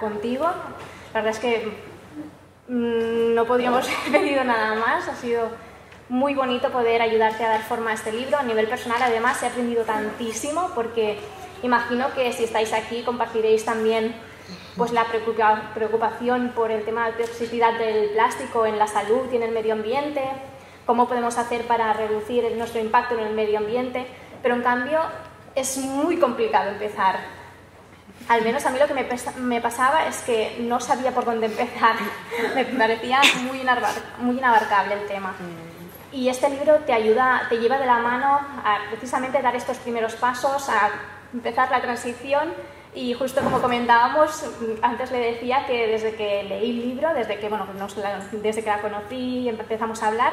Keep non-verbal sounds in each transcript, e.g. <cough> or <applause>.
contigo. La verdad es que mm, no podríamos <laughs> haber pedido nada más. Ha sido muy bonito poder ayudarte a dar forma a este libro. A nivel personal, además, he aprendido tantísimo porque imagino que si estáis aquí compartiréis también pues, la preocupación por el tema de la toxicidad del plástico en la salud y en el medio ambiente, cómo podemos hacer para reducir nuestro impacto en el medio ambiente, pero en cambio es muy complicado empezar al menos a mí lo que me, pasaba es que no sabía por dónde empezar. me parecía muy, muy inabarcable el tema. Mm. Y este libro te ayuda, te lleva de la mano a precisamente dar estos primeros pasos, a empezar la transición. Y justo como comentábamos, antes le decía que desde que leí el libro, desde que, bueno, desde que la conocí y empezamos a hablar,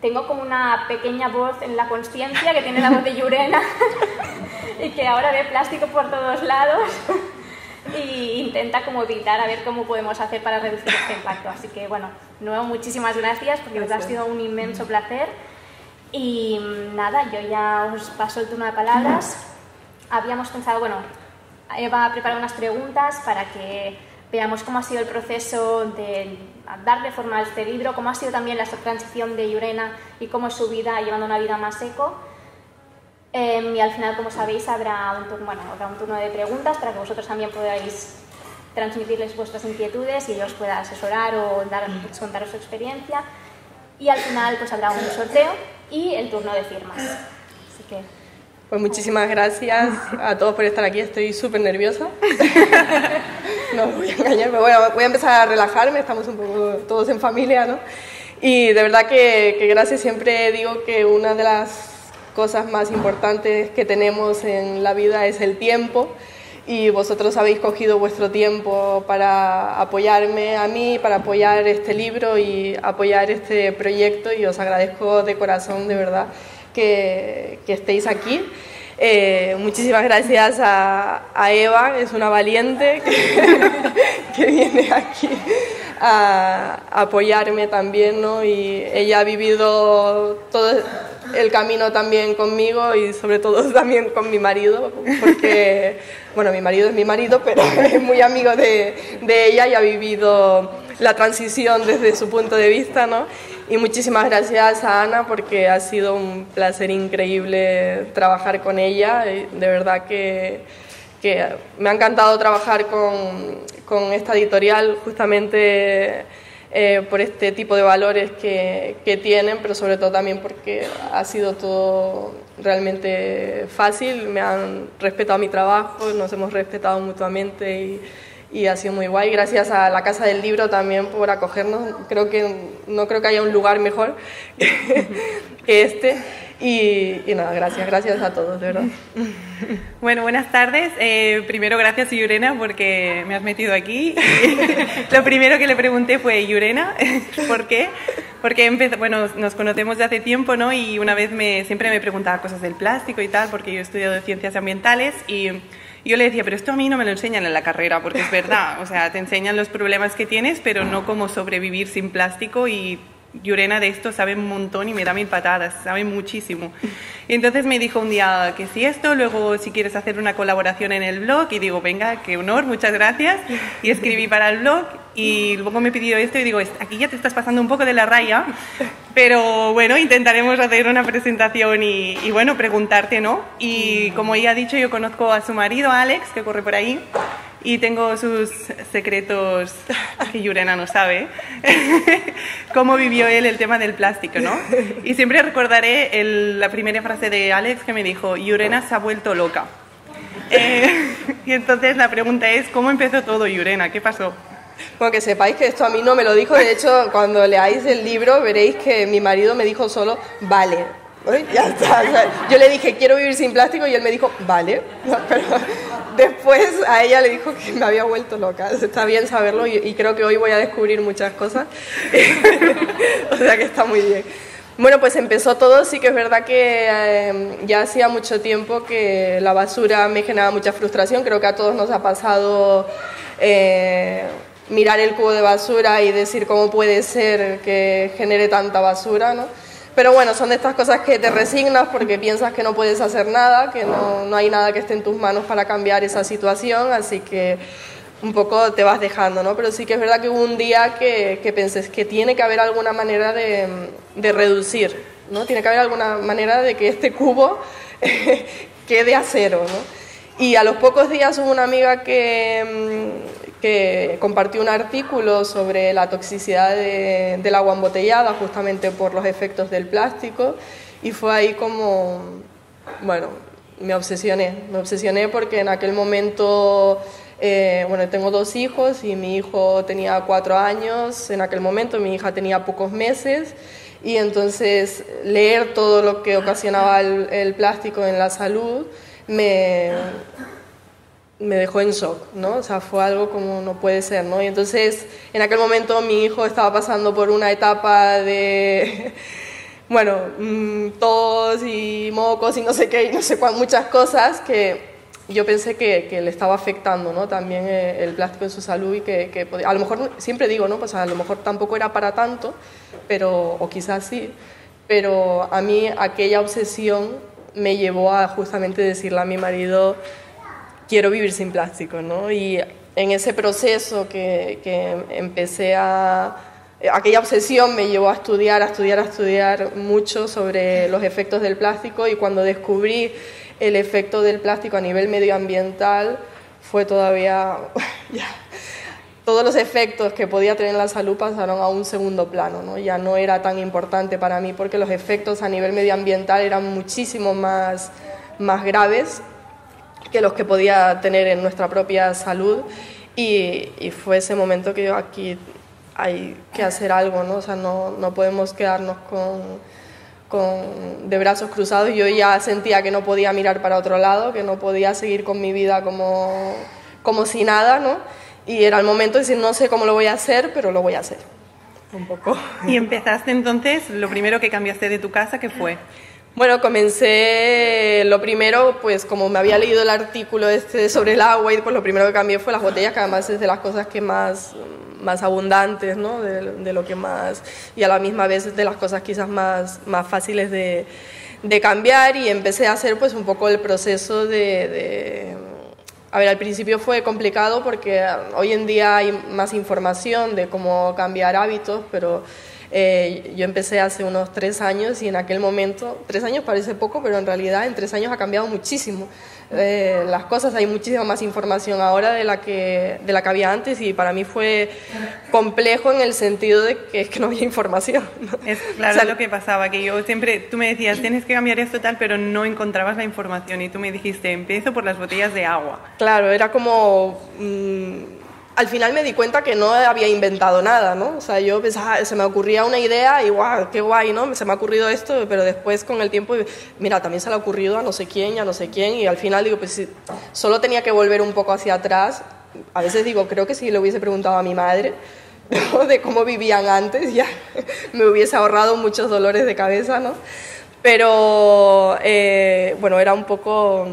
tengo como una pequeña voz en la conciencia que tiene la voz de Yurena <laughs> y que ahora ve plástico por todos lados <laughs> y intenta como evitar a ver cómo podemos hacer para reducir este impacto. Así que bueno, nuevo muchísimas gracias porque ha sido un inmenso placer. Y nada, yo ya os paso el turno de palabras. Habíamos pensado, bueno, Eva ha preparado unas preguntas para que veamos cómo ha sido el proceso de darle forma a este libro, cómo ha sido también la transición de Yurena y cómo es su vida llevando una vida más eco. Em, y al final, como sabéis, habrá un, turno, bueno, habrá un turno de preguntas para que vosotros también podáis transmitirles vuestras inquietudes y yo os pueda asesorar o dar, contaros su experiencia. Y al final pues habrá un sorteo y el turno de firmas. Así que... Pues muchísimas gracias a todos por estar aquí. Estoy súper nerviosa. <laughs> no os voy a engañar, voy a, voy a, empezar a relajarme. Estamos un poco todos en familia, ¿no? Y de verdad que, que gracias. Siempre digo que una de las cosas más importantes que tenemos en la vida es el tiempo y vosotros habéis cogido vuestro tiempo para apoyarme a mí, para apoyar este libro y apoyar este proyecto y os agradezco de corazón, de verdad, que, que estéis aquí. Eh, muchísimas gracias a, a, Eva, es una valiente <laughs> que, que viene aquí a, a, apoyarme también, ¿no? Y ella ha vivido todo el camino también conmigo y sobre todo <laughs> también con mi marido, porque, bueno, mi marido es mi marido, pero <laughs> es muy amigo de, ella y ha vivido la transición desde su punto de vista, ¿no? Y muchísimas gracias a Ana porque ha sido un placer increíble trabajar con ella. De verdad que, que me ha encantado trabajar con, con esta editorial justamente eh, por este tipo de valores que, que, tienen, pero sobre todo también porque ha sido todo realmente fácil, me han respetado mi trabajo, nos hemos respetado mutuamente y, y ha sido muy guay. Gracias a la Casa del Libro también por acogernos. Creo que no creo que haya un lugar mejor <laughs> que este. Y, nada, gracias, gracias a todos, de verdad. <laughs> Bueno, buenas tardes. Eh, primero, gracias Yurena porque me has metido aquí. <laughs> Lo primero que le pregunté fue, Yurena, <laughs> ¿por qué? Porque bueno, nos conocemos de hace tiempo, ¿no? Y una vez me, siempre me preguntaba cosas del plástico y tal, porque yo he estudiado ciencias ambientales y yo le decía, pero esto a mí no me lo enseñan en la carrera, porque es verdad, o sea, te enseñan los problemas que tienes, pero no cómo sobrevivir sin plástico y Yurena de esto sabe un montón y me da mil patadas, sabe muchísimo. Entonces me dijo un día que si esto, luego si quieres hacer una colaboración en el blog, y digo, venga, qué honor, muchas gracias. Y escribí para el blog y luego me pidió esto y digo, aquí ya te estás pasando un poco de la raya, pero bueno, intentaremos hacer una presentación y, y bueno, preguntarte, ¿no? Y como ella ha dicho, yo conozco a su marido, Alex, que corre por ahí y tengo sus secretos que Yurena no sabe, <laughs> cómo vivió él el tema del plástico, ¿no? Y siempre recordaré la primera frase de Alex que me dijo, Yurena se ha vuelto loca. Eh, <laughs> y entonces la pregunta es, ¿cómo empezó todo, Yurena? ¿Qué pasó? Bueno, que sepáis que esto a mí no me lo dijo, de hecho, cuando leáis el libro veréis que mi marido me dijo solo, vale, yo le dije, quiero vivir sin plástico y él me dijo, vale. Pero después a ella le dijo que me había vuelto loca. Está bien saberlo y, creo que hoy voy a descubrir muchas cosas. <laughs> o sea que está muy bien. Bueno, pues empezó todo, sí que es verdad que em, ya hacía mucho tiempo que la basura me generaba mucha frustración. Creo que a todos nos ha pasado eh, mirar el cubo de basura y decir cómo puede ser que genere tanta basura, ¿no? Pero bueno, son de estas cosas que te resignas porque piensas que no puedes hacer nada, que no, no hay nada que esté en tus manos para cambiar esa situación, así que un poco te vas dejando, ¿no? Pero sí que es verdad que hubo un día que, que pensé que tiene que haber alguna manera de, de reducir, ¿no? Tiene que haber alguna manera de que este cubo <laughs> quede a cero, ¿no? Y a los pocos días hubo una amiga que, mm, que compartió un artículo sobre la toxicidad de, del agua embotellada, justamente por los efectos del plástico, y fue ahí como, bueno, me obsesioné, me obsesioné porque en aquel momento eh, bueno, tengo dos hijos y mi hijo tenía cuatro años en aquel momento, mi hija tenía pocos meses y entonces leer todo lo que ocasionaba el, plástico en la salud me, me dejó en shock, ¿no? O sea, fue algo como no puede ser, ¿no? Y entonces en aquel momento mi hijo estaba pasando por una etapa de <laughs> bueno, mm, tos y mocos y no sé qué, y no sé cuántas, muchas cosas que yo pensé que, que, le estaba afectando ¿no? también eh, el plástico en su salud y que, que a lo mejor, siempre digo, ¿no? pues a lo mejor tampoco era para tanto, pero, o quizás sí, pero a mí aquella obsesión me llevó a justamente decirle a mi marido, quiero vivir sin plástico, ¿no? Y en ese proceso que, que empecé a... Aquella obsesión me llevó a estudiar, a estudiar, a estudiar mucho sobre los efectos del plástico y cuando descubrí el efecto del plástico a nivel medioambiental fue todavía... <laughs> todos los efectos que podía tener en la salud pasaron a un segundo plano, ¿no? ya no era tan importante para mí porque los efectos a nivel medioambiental eran muchísimo más, más graves que los que podía tener en nuestra propia salud y, y fue ese momento que yo aquí hay que hacer algo, ¿no? O sea, no, no podemos quedarnos con con, de brazos cruzados. Yo ya sentía que no podía mirar para otro lado, que no podía seguir con mi vida como, como si nada, ¿no? Y era el momento de decir, no sé cómo lo voy a hacer, pero lo voy a hacer. Un poco. Y empezaste entonces, lo primero que cambiaste de tu casa, ¿qué fue? Bueno, comencé lo primero, pues como me había leído el artículo este sobre el agua, y pues lo primero que cambié fue las botellas, que además es de las cosas que más más abundantes, ¿no? de, lo que más, y a la misma vez de las cosas quizás más, más fáciles de, de cambiar y empecé a hacer pues un poco el proceso de, de, A ver, al principio fue complicado porque hoy en día hay más información de cómo cambiar hábitos, pero eh, yo empecé hace unos tres años y en aquel momento, tres años parece poco, pero en realidad en tres años ha cambiado muchísimo. Eh, las cosas, hay muchísima más información ahora de la, que, de la que había antes y para mí fue complejo en el sentido de que es que no había información. Es claro lo que pasaba, que yo siempre, tú me decías, tienes que cambiar esto tal, pero no encontrabas la información y tú me dijiste, empiezo por las botellas de agua. Claro, era como... Mm, al final me di cuenta que no había inventado nada, ¿no? O sea, yo pensaba, se me ocurría una idea y guau, qué guay, ¿no? Se me ha ocurrido esto, pero después con el tiempo, mira, también se le ha ocurrido a no sé quién y a no sé quién y al final digo, pues solo tenía que volver un poco hacia atrás. A veces digo, creo que si le hubiese preguntado a mi madre <laughs> de cómo vivían antes, ya <laughs> me hubiese ahorrado muchos dolores de cabeza, ¿no? Pero, eh, bueno, era un poco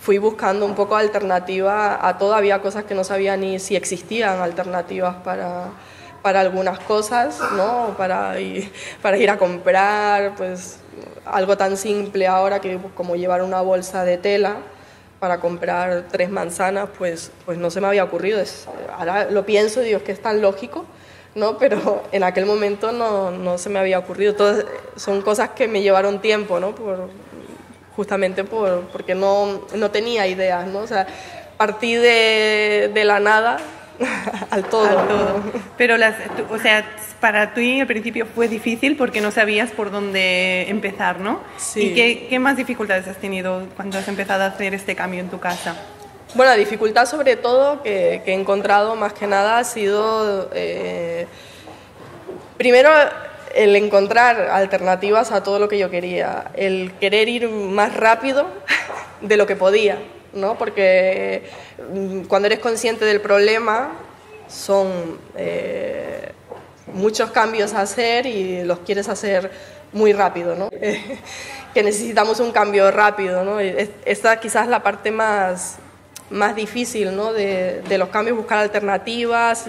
fui buscando un poco alternativa a todo, había cosas que no sabía ni si existían alternativas para, para algunas cosas, ¿no? Para ir, para ir a comprar, pues algo tan simple ahora que como llevar una bolsa de tela para comprar tres manzanas, pues, pues no se me había ocurrido. Es, ahora lo pienso y digo, es que es tan lógico, ¿no? <laughs> Pero en aquel momento no, no se me había ocurrido. Todas, son cosas que me llevaron tiempo, ¿no? Por, justamente por, porque no, no tenía ideas, ¿no? O sea, partí de, de la nada <laughs> al todo. todo. Pero, las, o sea, para ti al principio fue difícil porque no sabías por dónde empezar, ¿no? Sí. ¿Y qué, qué, más dificultades has tenido cuando has empezado a hacer este cambio en tu casa? Bueno, la dificultad sobre todo que, que he encontrado más que nada ha sido, eh, primero, el encontrar alternativas a todo lo que yo quería, el querer ir más rápido de lo que podía, ¿no? Porque mm, cuando eres consciente del problema son eh, muchos cambios a hacer y los quieres hacer muy rápido, ¿no? <laughs> que necesitamos un cambio rápido, ¿no? Esta quizás la parte más, más difícil ¿no? de, de, los cambios, buscar alternativas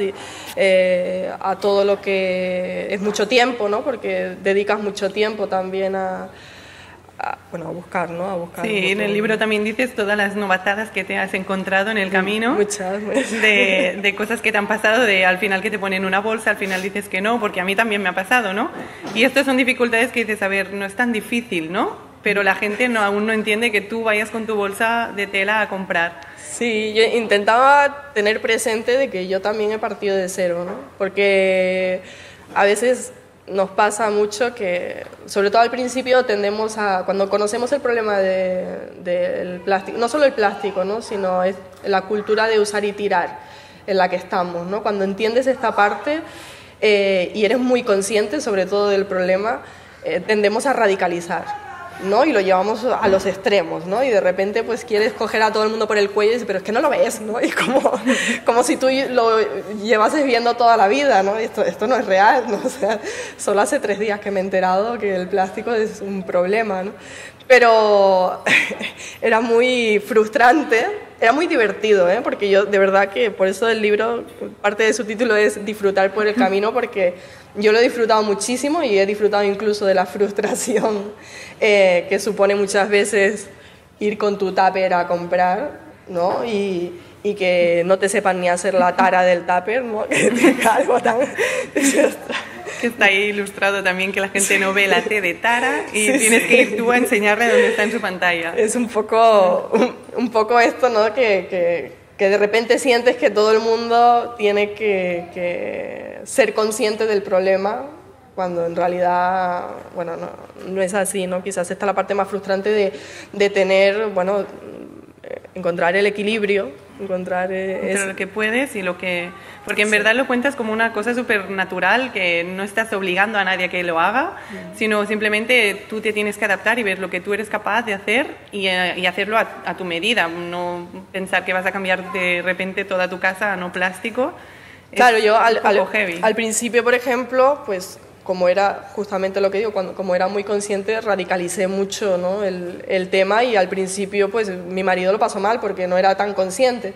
eh, a todo lo que es mucho tiempo, ¿no? porque dedicas mucho tiempo también a, bueno, a buscar, ¿no? A buscar sí, en el libro también dices todas las novatadas que te has encontrado en el camino. Muchas, De, <laughs> de, cosas que te han pasado, de al final que te ponen una bolsa, al final dices que no, porque a mí también me ha pasado, ¿no? Y estas son dificultades que dices, a ver, no es tan difícil, ¿no? Pero la gente no, aún no entiende que tú vayas con tu bolsa de tela a comprar. Sí, yo intentaba tener presente de que yo también he partido de cero, ¿no? Porque a veces nos pasa mucho que, sobre todo al principio, tendemos a, cuando conocemos el problema del de, plástico, no solo el plástico, ¿no? sino es la cultura de usar y tirar en la que estamos. ¿no? Cuando entiendes esta parte eh, y eres muy consciente sobre todo del problema, eh, tendemos a radicalizar. ¿No? Y lo llevamos a los extremos, ¿no? Y de repente pues quieres coger a todo el mundo por el cuello y dices, pero es que no lo ves, ¿no? Y como, <laughs> como si tú lo llevases viendo toda la vida, ¿no? esto, esto no es real, ¿no? <laughs> O sea, solo hace tres días que me he enterado que el plástico es un problema, ¿no? Pero <laughs> era muy frustrante, era muy divertido, ¿eh? Porque yo de verdad que por eso el libro, parte de su título es disfrutar por el camino, porque yo lo he disfrutado muchísimo y he disfrutado incluso de la frustración <laughs> eh, que supone muchas veces ir con tu tupper a comprar, ¿no? Y, y, que no te sepan ni hacer la tara del tupper, ¿no? <laughs> Que algo tan... <laughs> que está ahí ilustrado también que la gente no ve la T de Tara y tienes que ir tú a enseñarle dónde está en su pantalla. Es un poco, un, un poco esto, ¿no? Que, que, que de repente sientes que todo el mundo tiene que, ser consciente del problema cuando en realidad, bueno, no, no, es así, ¿no? Quizás esta es la parte más frustrante de, de tener, bueno, encontrar el equilibrio, encontrar... Eh, Entre lo que puedes y lo que... Porque en verdad lo cuentas como una cosa súper natural, que no estás obligando a nadie a que lo haga, mm. sino simplemente tú te tienes que adaptar y ver lo que tú eres capaz de hacer y, eh, y hacerlo a, tu medida, no pensar que vas a cambiar de repente toda tu casa a no plástico. Claro, yo al, al, al principio, por ejemplo, pues como era justamente lo que digo, cuando, como era muy consciente, radicalicé mucho ¿no? el, el, tema y al principio pues mi marido lo pasó mal porque no era tan consciente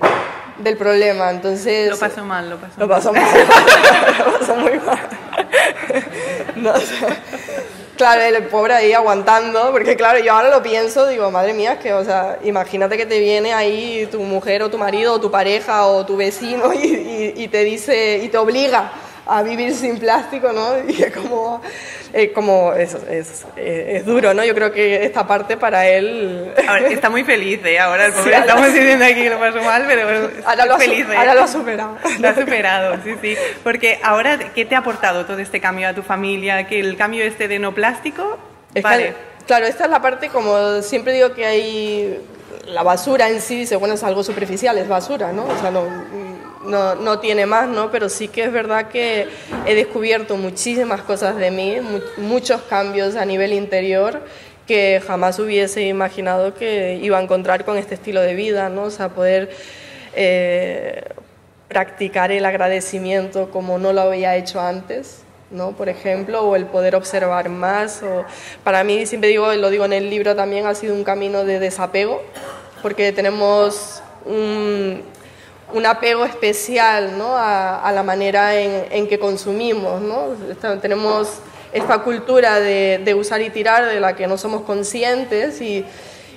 del problema, entonces... Lo pasó mal, lo pasó Lo pasó mal, <laughs> lo pasó muy mal. <laughs> No, claro, el pobre ahí aguantando, porque claro, yo ahora lo pienso, digo, madre mía, es que, o sea, imagínate que te viene ahí tu mujer o tu marido o tu pareja o tu vecino <laughs> y, y, y te dice, y te obliga a vivir sin plástico, ¿no? <laughs> Y es como, eh, como es, es, es, duro, ¿no? Yo creo que esta parte para él... está muy feliz, ¿eh? Ahora el pobre, estamos diciendo aquí que lo pasó mal, pero ahora lo, feliz, ¿eh? ahora lo ha superado. Lo ha superado, sí, sí. Porque ahora, ¿qué te ha aportado todo este cambio a tu familia? Que el cambio este de no plástico... vale. claro, esta es la parte, como siempre digo que hay... La basura en sí, bueno, es algo superficial, es basura, ¿no? O sea, no no, no, tiene más, ¿no? Pero sí que es verdad que he descubierto muchísimas cosas de mí, muchos cambios a nivel interior que jamás hubiese imaginado que iba a encontrar con este estilo de vida, ¿no? O sea, poder eh, practicar el agradecimiento como no lo había hecho antes, ¿no? Por ejemplo, o el poder observar más. O, para mí, siempre digo, lo digo en el libro también, ha sido un camino de desapego, porque tenemos un, un apego especial ¿no? a, la manera en, que consumimos. ¿no? Tenemos esta cultura de, usar y tirar de la que no somos conscientes y,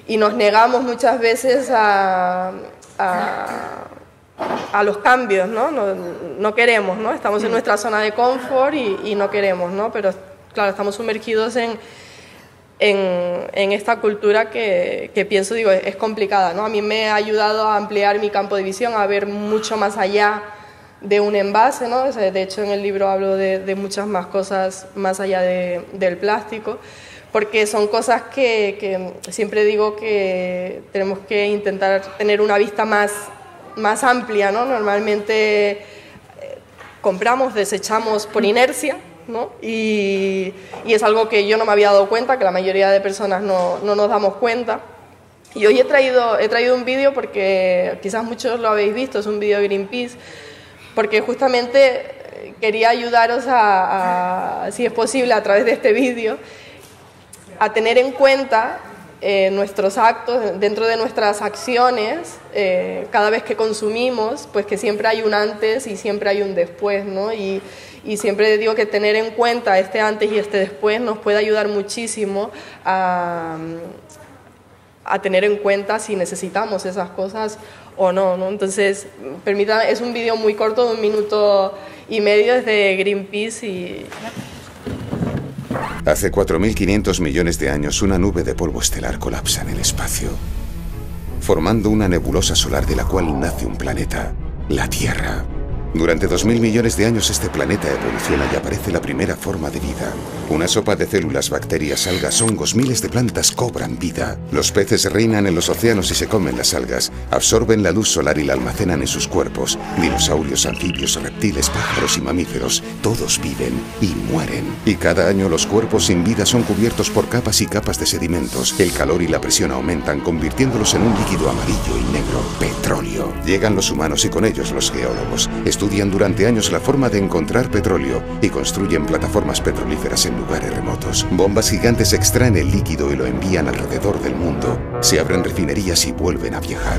y nos negamos muchas veces a, a, los cambios, ¿no? ¿no? No, queremos, ¿no? Estamos en nuestra zona de confort y, y no queremos, ¿no? Pero claro, estamos sumergidos en, en, esta cultura que, pienso, digo, es, complicada. ¿no? A mí me ha ayudado a ampliar mi campo de visión, a ver mucho más allá de un envase. ¿no? De hecho, en el libro hablo de, muchas más cosas más allá de, del plástico, porque son cosas que, que, siempre digo que tenemos que intentar tener una vista más, más amplia. ¿no? Normalmente eh, compramos, desechamos por inercia ¿no? Y, es algo que yo no me había dado cuenta, que la mayoría de personas no, no nos damos cuenta. Y hoy he traído, he traído un vídeo porque quizás muchos lo habéis visto, es un vídeo de Greenpeace, porque justamente quería ayudaros a, a, si es posible, a través de este vídeo, a tener en cuenta eh, nuestros actos, dentro de nuestras acciones, eh, cada vez que consumimos, pues que siempre hay un antes y siempre hay un después, ¿no? Y, y siempre digo que tener en cuenta este antes y este después nos puede ayudar muchísimo a, a tener en cuenta si necesitamos esas cosas o no, ¿no? Entonces, permita, es un vídeo muy corto, de un minuto y medio, es de Greenpeace y... Hace 4.500 millones de años una nube de polvo estelar colapsa en el espacio, formando una nebulosa solar de la cual nace un planeta, la Tierra. Durante 2.000 millones de años este planeta evoluciona y aparece la primera forma de vida. Una sopa de células, bacterias, algas, hongos, miles de plantas cobran vida. Los peces reinan en los océanos y se comen las algas, absorben la luz solar y la almacenan en sus cuerpos. Dinosaurios, anfibios, reptiles, pájaros y mamíferos, todos viven y mueren. Y cada año los cuerpos sin vida son cubiertos por capas y capas de sedimentos. El calor y la presión aumentan, convirtiéndolos en un líquido amarillo y negro, petróleo. Llegan los humanos y con ellos los geólogos estudian durante años la forma de encontrar petróleo y construyen plataformas petrolíferas en lugares remotos. Bombas gigantes extraen el líquido y lo envían alrededor del mundo. Se abren refinerías y vuelven a viajar.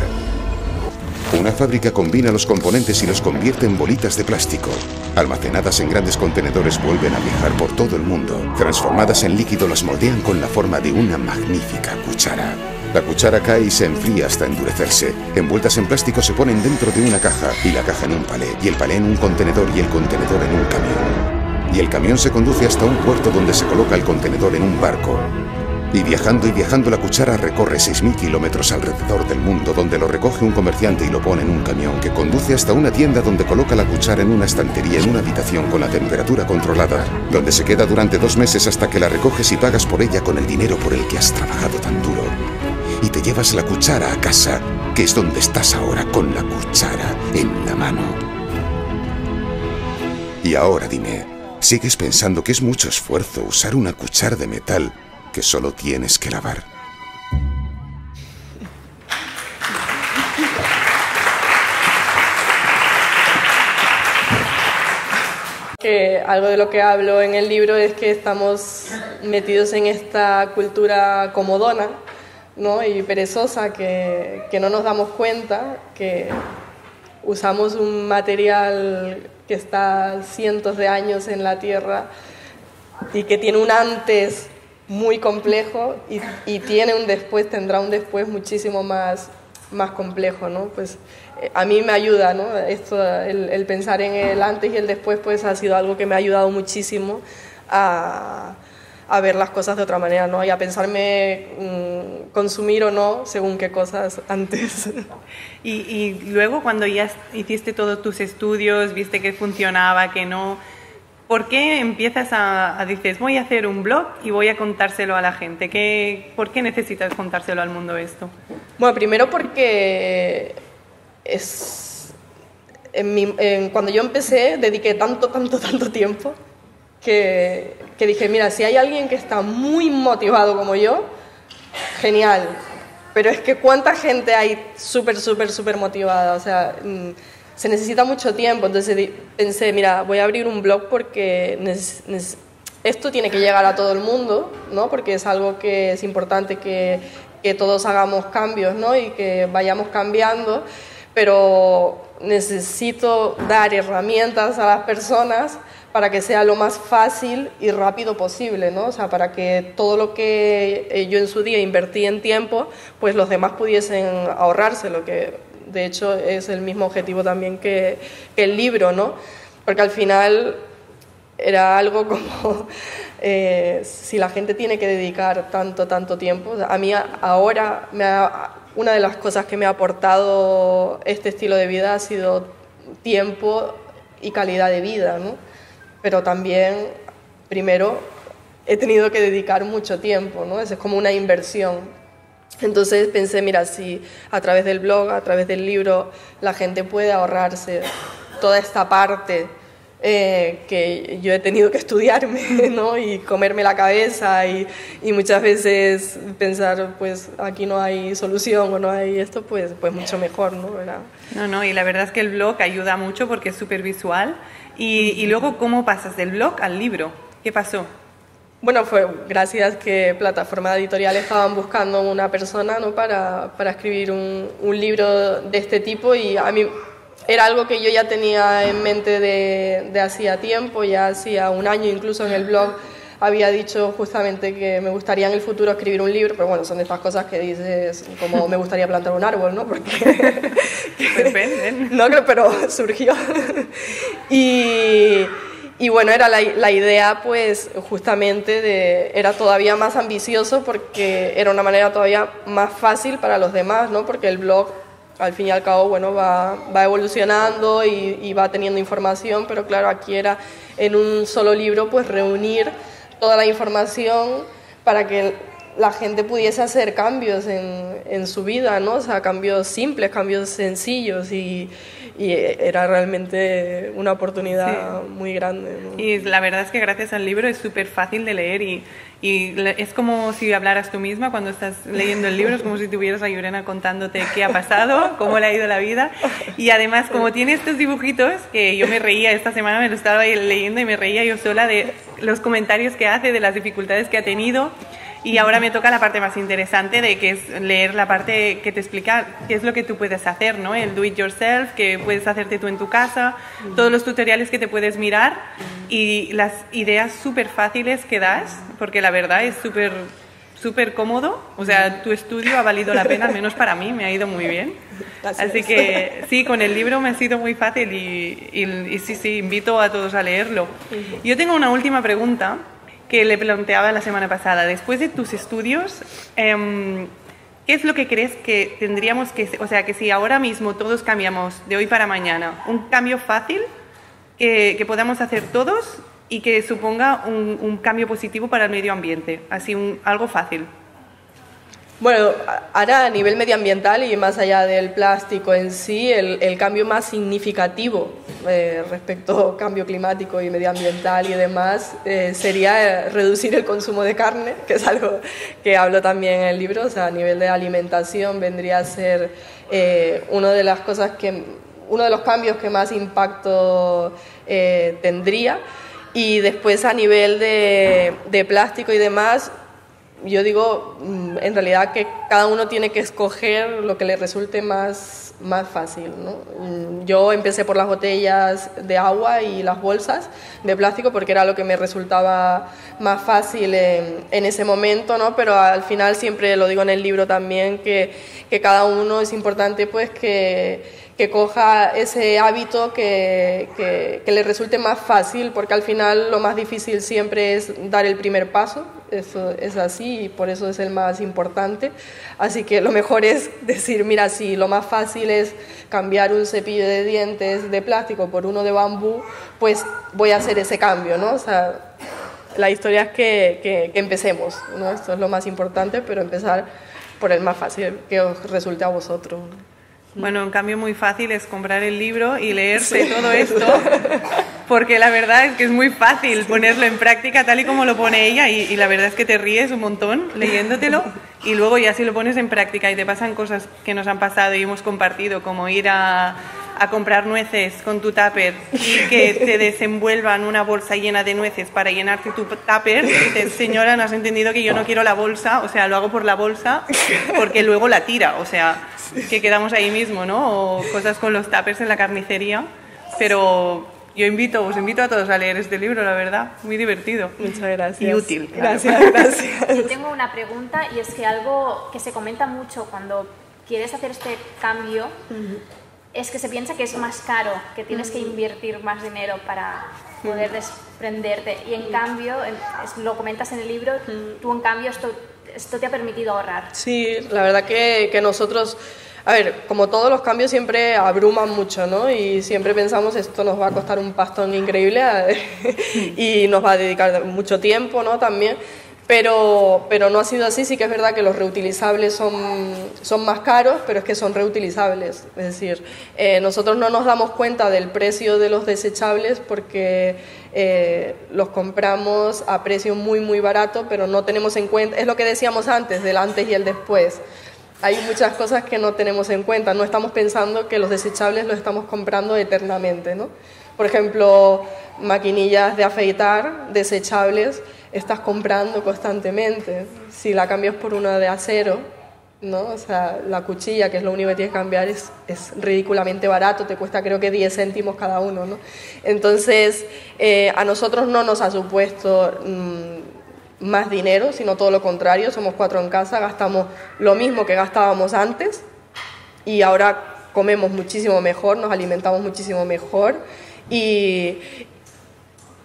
Una fábrica combina los componentes y los convierte en bolitas de plástico. Almacenadas en grandes contenedores vuelven a viajar por todo el mundo. Transformadas en líquido las moldean con la forma de una magnífica cuchara. La cuchara cae y se enfría hasta endurecerse. Envueltas en plástico se ponen dentro de una caja y la caja en un palé y el palé en un contenedor y el contenedor en un camión. Y el camión se conduce hasta un puerto donde se coloca el contenedor en un barco. Y viajando y viajando la cuchara recorre 6.000 kilómetros alrededor del mundo donde lo recoge un comerciante y lo pone en un camión que conduce hasta una tienda donde coloca la cuchara en una estantería en una habitación con la temperatura controlada, donde se queda durante dos meses hasta que la recoges y pagas por ella con el dinero por el que has trabajado tan duro y te llevas la cuchara a casa, que es donde estás ahora con la cuchara en la mano. Y ahora dime, ¿sigues pensando que es mucho esfuerzo usar una cuchara de metal que solo tienes que lavar? Que algo de lo que hablo en el libro es que estamos metidos en esta cultura comodona ¿no? y perezosa que, que no nos damos cuenta que usamos un material que está cientos de años en la Tierra y que tiene un antes muy complejo y, y tiene un después, tendrá un después muchísimo más, más complejo, ¿no? Pues eh, a mí me ayuda, ¿no? Esto, el, pensar en el antes y el después, pues ha sido algo que me ha ayudado muchísimo a, a ver las cosas de otra manera, ¿no? Y a pensarme mmm, consumir o no según qué cosas antes. <laughs> Y, y, luego cuando ya hiciste todos tus estudios, viste que funcionaba, que no, ¿por qué empiezas a, a dices, voy a hacer un blog y voy a contárselo a la gente? ¿Qué, ¿Por qué necesitas contárselo al mundo esto? Bueno, primero porque es... En mi, en, cuando yo empecé dediqué tanto, tanto, tanto tiempo que, dije, mira, si hay alguien que está muy motivado como yo, genial. Pero es que cuánta gente hay súper, súper, súper motivada. O sea, mmm, se necesita mucho tiempo. Entonces pensé, mira, voy a abrir un blog porque esto tiene que llegar a todo el mundo, ¿no? Porque es algo que es importante que, que todos hagamos cambios, ¿no? Y que vayamos cambiando. Pero necesito dar herramientas a las personas para que sea lo más fácil y rápido posible, ¿no? O sea, para que todo lo que eh, yo en su día invertí en tiempo, pues los demás pudiesen ahorrarse, lo que de hecho es el mismo objetivo también que, el libro, ¿no? Porque al final era algo <laughs> como eh, si la gente tiene que dedicar tanto, tanto tiempo. A mí ahora una de las cosas que me ha aportado este estilo de vida ha sido tiempo y calidad de vida, ¿no? Pero también, primero, he tenido que dedicar mucho tiempo, ¿no? Es como una inversión. Entonces pensé, mira, si a través del blog, a través del libro, la gente puede ahorrarse toda esta parte eh, que yo he tenido que estudiarme <laughs> ¿no? y comerme la cabeza y, y, muchas veces pensar, pues aquí no hay solución o no hay esto, pues, pues mucho mejor, ¿no? ¿verdad? No, no, y la verdad es que el blog ayuda mucho porque es súper visual y, y, luego, ¿cómo pasas del blog al libro? ¿Qué pasó? Bueno, fue gracias que plataformas editoriales estaban buscando una persona ¿no? para, para escribir un, un, libro de este tipo y a mí era algo que yo ya tenía en mente de, de hacía tiempo, ya hacía un año incluso en el blog había dicho justamente que me gustaría en el futuro escribir un libro, pero bueno, son de estas cosas que dices como me gustaría plantar un árbol, ¿no? Porque... <laughs> Depende. <laughs> no, pero surgió. y... Y bueno, era la, la, idea, pues, justamente de, era todavía más ambicioso porque era una manera todavía más fácil para los demás, ¿no? Porque el blog, al fin y al cabo, bueno, va, va evolucionando y, y va teniendo información, pero claro, aquí era en un solo libro, pues, reunir toda la información para que la gente pudiese hacer cambios en, en su vida, ¿no? O sea, cambios simples, cambios sencillos y, y era realmente una oportunidad sí. muy grande. ¿no? Y la verdad es que gracias al libro es súper fácil de leer y, y, es como si hablaras tú misma cuando estás leyendo el libro, es como si tuvieras a Yurena contándote qué ha pasado, cómo le ha ido la vida. Y además, como tiene estos dibujitos, que yo me reía esta semana, me lo estaba leyendo y me reía yo sola de los comentarios que hace, de las dificultades que ha tenido. Y ahora me toca la parte más interesante de que es leer la parte que te explica qué es lo que tú puedes hacer, ¿no? El do it yourself, que puedes hacerte tú en tu casa, todos los tutoriales que te puedes mirar y las ideas súper fáciles que das, porque la verdad es súper súper cómodo, o sea, tu estudio ha valido la pena, al menos para mí, me ha ido muy bien. Gracias. Así que sí, con el libro me ha sido muy fácil y, y, y sí, sí, invito a todos a leerlo. Yo tengo una última pregunta que le planteaba la semana pasada. Después de tus estudios, eh, ¿qué es lo que crees que tendríamos que, o sea, que si ahora mismo todos cambiamos de hoy para mañana, un cambio fácil que, que podamos hacer todos y que suponga un, un, cambio positivo para el medio ambiente? Así, un, algo fácil. Bueno, ahora a nivel medioambiental y más allá del plástico en sí, el, cambio más significativo eh, respecto al cambio climático y medioambiental y demás eh, sería reducir el consumo de carne, que es algo que hablo también en el libro, o sea, a nivel de alimentación vendría a ser eh, una de las cosas que, uno de los cambios que más impacto eh, tendría. Y después a nivel de, de plástico y demás, yo digo, mm, en realidad que cada uno tiene que escoger lo que le resulte más, más fácil. ¿no? Mm, yo empecé por las botellas de agua y las bolsas de plástico porque era lo que me resultaba más fácil en, ese momento, ¿no? pero al final siempre lo digo en el libro también, que, que cada uno es importante pues que que coja ese hábito que, que, que, le resulte más fácil, porque al final lo más difícil siempre es dar el primer paso, eso es así y por eso es el más importante. Así que lo mejor es decir, mira, si lo más fácil es cambiar un cepillo de dientes de plástico por uno de bambú, pues voy a hacer ese cambio, ¿no? O sea, la historia es que, que, que empecemos, ¿no? Esto es lo más importante, pero empezar por el más fácil que os resulte a vosotros. Bueno, en cambio muy fácil es comprar el libro y leerse sí. todo esto, <laughs> porque la verdad es que es muy fácil ponerlo en práctica tal y como lo pone ella y, y, la verdad es que te ríes un montón leyéndotelo <laughs> y luego ya si lo pones en práctica y te pasan cosas que nos han pasado y hemos compartido, como ir a, a comprar nueces con tu tupper y que te desenvuelvan una bolsa llena de nueces para llenarte tu tupper, dices, señora, no has entendido que yo no quiero la bolsa, o sea, lo hago por la bolsa porque luego la tira, o sea, que quedamos ahí mismo, ¿no? O cosas con los tuppers en la carnicería, pero yo invito, os invito a todos a leer este libro, la verdad, muy divertido. Muchas gracias. Y útil. Claro. Gracias, gracias. Yo tengo una pregunta y es que algo que se comenta mucho cuando quieres hacer este cambio uh -huh. Es que se piensa que es más caro, que tienes que invertir más dinero para poder desprenderte. Y en cambio, lo comentas en el libro, tú en cambio esto esto te ha permitido ahorrar. Sí, la verdad que, que, nosotros, a ver, como todos los cambios siempre abruman mucho, ¿no? Y siempre pensamos esto nos va a costar un pastón increíble <laughs> y nos va a dedicar mucho tiempo, ¿no? También. Pero, pero no ha sido así, sí que es verdad que los reutilizables son, son más caros, pero es que son reutilizables. Es decir, eh, nosotros no nos damos cuenta del precio de los desechables porque eh, los compramos a precio muy, muy barato, pero no tenemos en cuenta, es lo que decíamos antes, del antes y el después. Hay muchas cosas que no tenemos en cuenta, no estamos pensando que los desechables los estamos comprando eternamente, ¿no? Por ejemplo, maquinillas de afeitar desechables, estás comprando constantemente. Si la cambias por una de acero, ¿no? O sea, la cuchilla, que es lo único que tienes que cambiar, es, es ridículamente barato, te cuesta creo que 10 céntimos cada uno, ¿no? Entonces, eh, a nosotros no nos ha supuesto mm, más dinero, sino todo lo contrario, somos cuatro en casa, gastamos lo mismo que gastábamos antes y ahora comemos muchísimo mejor, nos alimentamos muchísimo mejor y,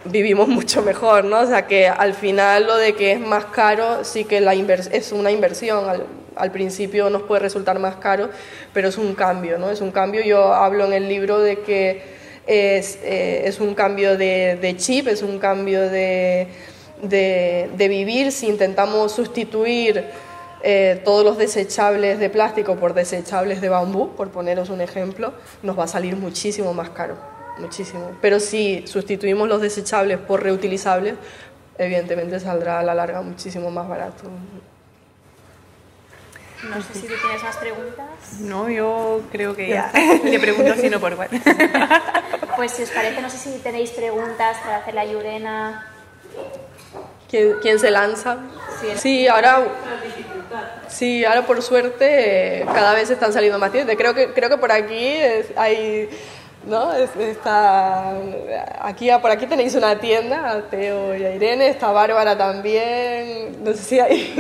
vivimos mucho mejor, ¿no? O sea que al final lo de que es más caro sí que la es una inversión. Al, principio nos puede resultar más caro, pero es un cambio, ¿no? Es un cambio. Yo hablo en el libro de que es, eh, un cambio de, de, chip, es un cambio de, de, de vivir. Si intentamos sustituir eh, todos los desechables de plástico por desechables de bambú, por poneros un ejemplo, nos va a salir muchísimo más caro muchísimo. Pero si sustituimos los desechables por reutilizables, evidentemente saldrá a la larga muchísimo más barato. No sé si tú tienes más preguntas. No, yo creo que ya. <laughs> Le pregunto si no por cuál. <laughs> Pues si os parece, no sé si tenéis preguntas para hacer la Llurena. ¿Quién, se lanza? Sí, ahora... Sí, ahora por suerte cada vez están saliendo más tiendas. Creo que, creo que por aquí hay ¿no? Está, aquí, por aquí tenéis una tienda, a Teo y a Irene, está Bárbara también, no sé si hay...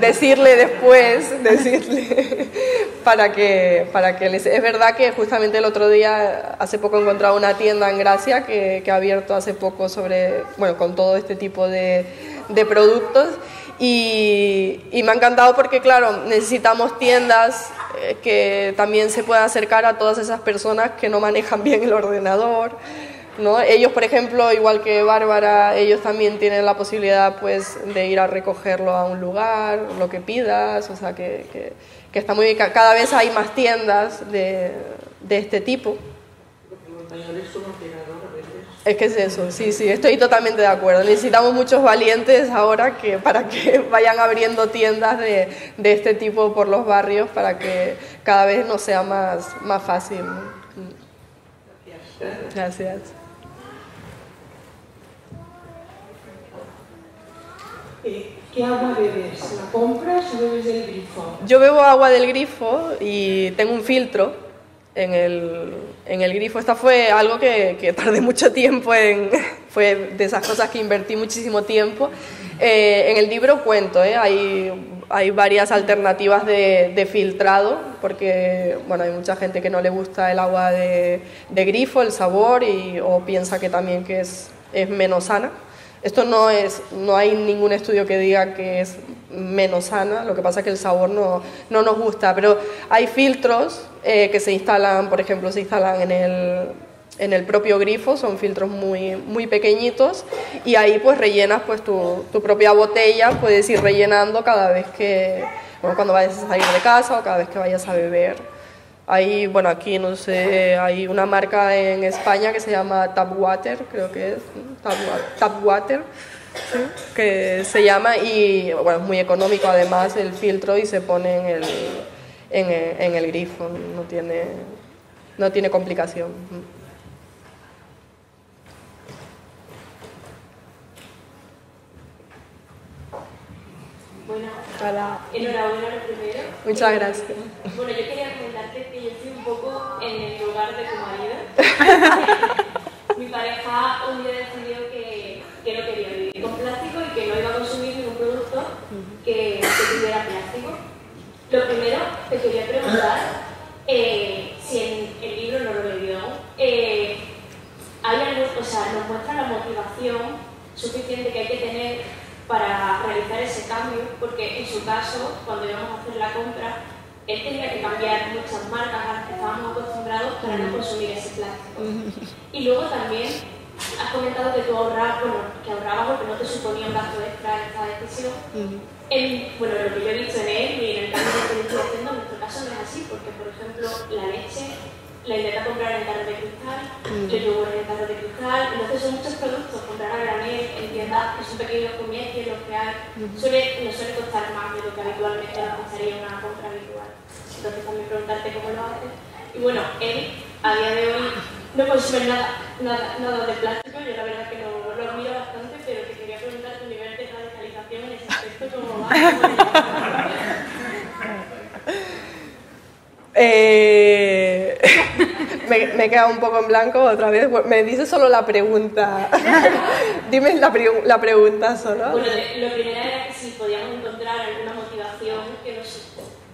decirle después, decirle, para que, para que les... Es verdad que justamente el otro día, hace poco he encontrado una tienda en Gracia que, que ha abierto hace poco sobre, bueno, con todo este tipo de, de productos y, y, me ha encantado porque, claro, necesitamos tiendas eh, que también se puedan acercar a todas esas personas que no manejan bien el ordenador. ¿no? Ellos, por ejemplo, igual que Bárbara, ellos también tienen la posibilidad pues, de ir a recogerlo a un lugar, lo que pidas, o sea, que, que, que está muy Cada vez hay más tiendas de, de este tipo. Es que es eso, sí, sí, estoy totalmente de acuerdo. Necesitamos muchos valientes ahora que, para que <laughs> vayan abriendo tiendas de, de este tipo por los barrios para que cada vez nos sea más, más fácil. Gracias. ¿Qué agua bebes? ¿La compras o bebes del grifo? Yo bebo agua del grifo y tengo un filtro en el, en el grifo. Esta fue algo que, que, tardé mucho tiempo en, <laughs> fue de esas cosas que invertí muchísimo tiempo. Eh, en el libro cuento, eh, hay, hay varias alternativas de, de, filtrado, porque bueno, hay mucha gente que no le gusta el agua de, de grifo, el sabor, y, o piensa que también que es, es menos sana. Esto no es, no hay ningún estudio que diga que es menos sana, lo que pasa es que el sabor no, no nos gusta, pero hay filtros eh, que se instalan, por ejemplo, se instalan en el, en el propio grifo, son filtros muy, muy pequeñitos y ahí pues rellenas pues tu, tu propia botella, puedes ir rellenando cada vez que, bueno, cuando vayas a salir de casa o cada vez que vayas a beber. Hay, bueno, aquí no sé, hay una marca en España que se llama Tapwater, creo que es, Tapwater, que se llama y, bueno, es muy económico además el filtro y se pone en el, en en el grifo, no tiene, no tiene complicación. Hola. enhorabuena lo primero. Muchas gracias. Bueno, yo quería comentarte que yo estoy un poco en el lugar de tu marido. <laughs> Mi pareja un día decidió que, que no quería vivir con plástico y que no iba a consumir ningún producto que, que tuviera plástico. Lo primero, te quería preguntar eh, si en el libro no lo leyó eh, hay algo, o sea, nos muestra la motivación suficiente que hay que tener para realizar ese cambio, porque en su caso, cuando íbamos a hacer la compra, él tenía que cambiar muchas marcas a las que estábamos acostumbrados para no consumir ese plástico. Y luego también has comentado que tú ahorrabas, bueno, que ahorrabas porque no te suponía un gasto extra esta decisión. En, bueno, lo que yo he visto en él y en el cambio que estoy haciendo, en nuestro caso no es así, porque por ejemplo la leche le intenta comprar en tarro de cristal, mm. yo llevo en tarro de cristal, entonces son muchos productos, comprar a granel en tiendas que son pequeños comercios, los que hay, suele, nos suele costar más de lo que habitualmente nos costaría una compra habitual. Entonces también preguntarte cómo lo haces. Y bueno, él a día de hoy no consume nada, nada, nada de plástico, yo la verdad que lo, lo admiro bastante, pero te quería preguntar tu nivel de radicalización en ese aspecto, cómo va. <laughs> Eh, <laughs> me, me he quedado un poco en blanco otra vez. Me dice solo la pregunta. <laughs> Dime la, la, pregunta solo. Bueno, lo primero era si podíamos encontrar alguna motivación que nos...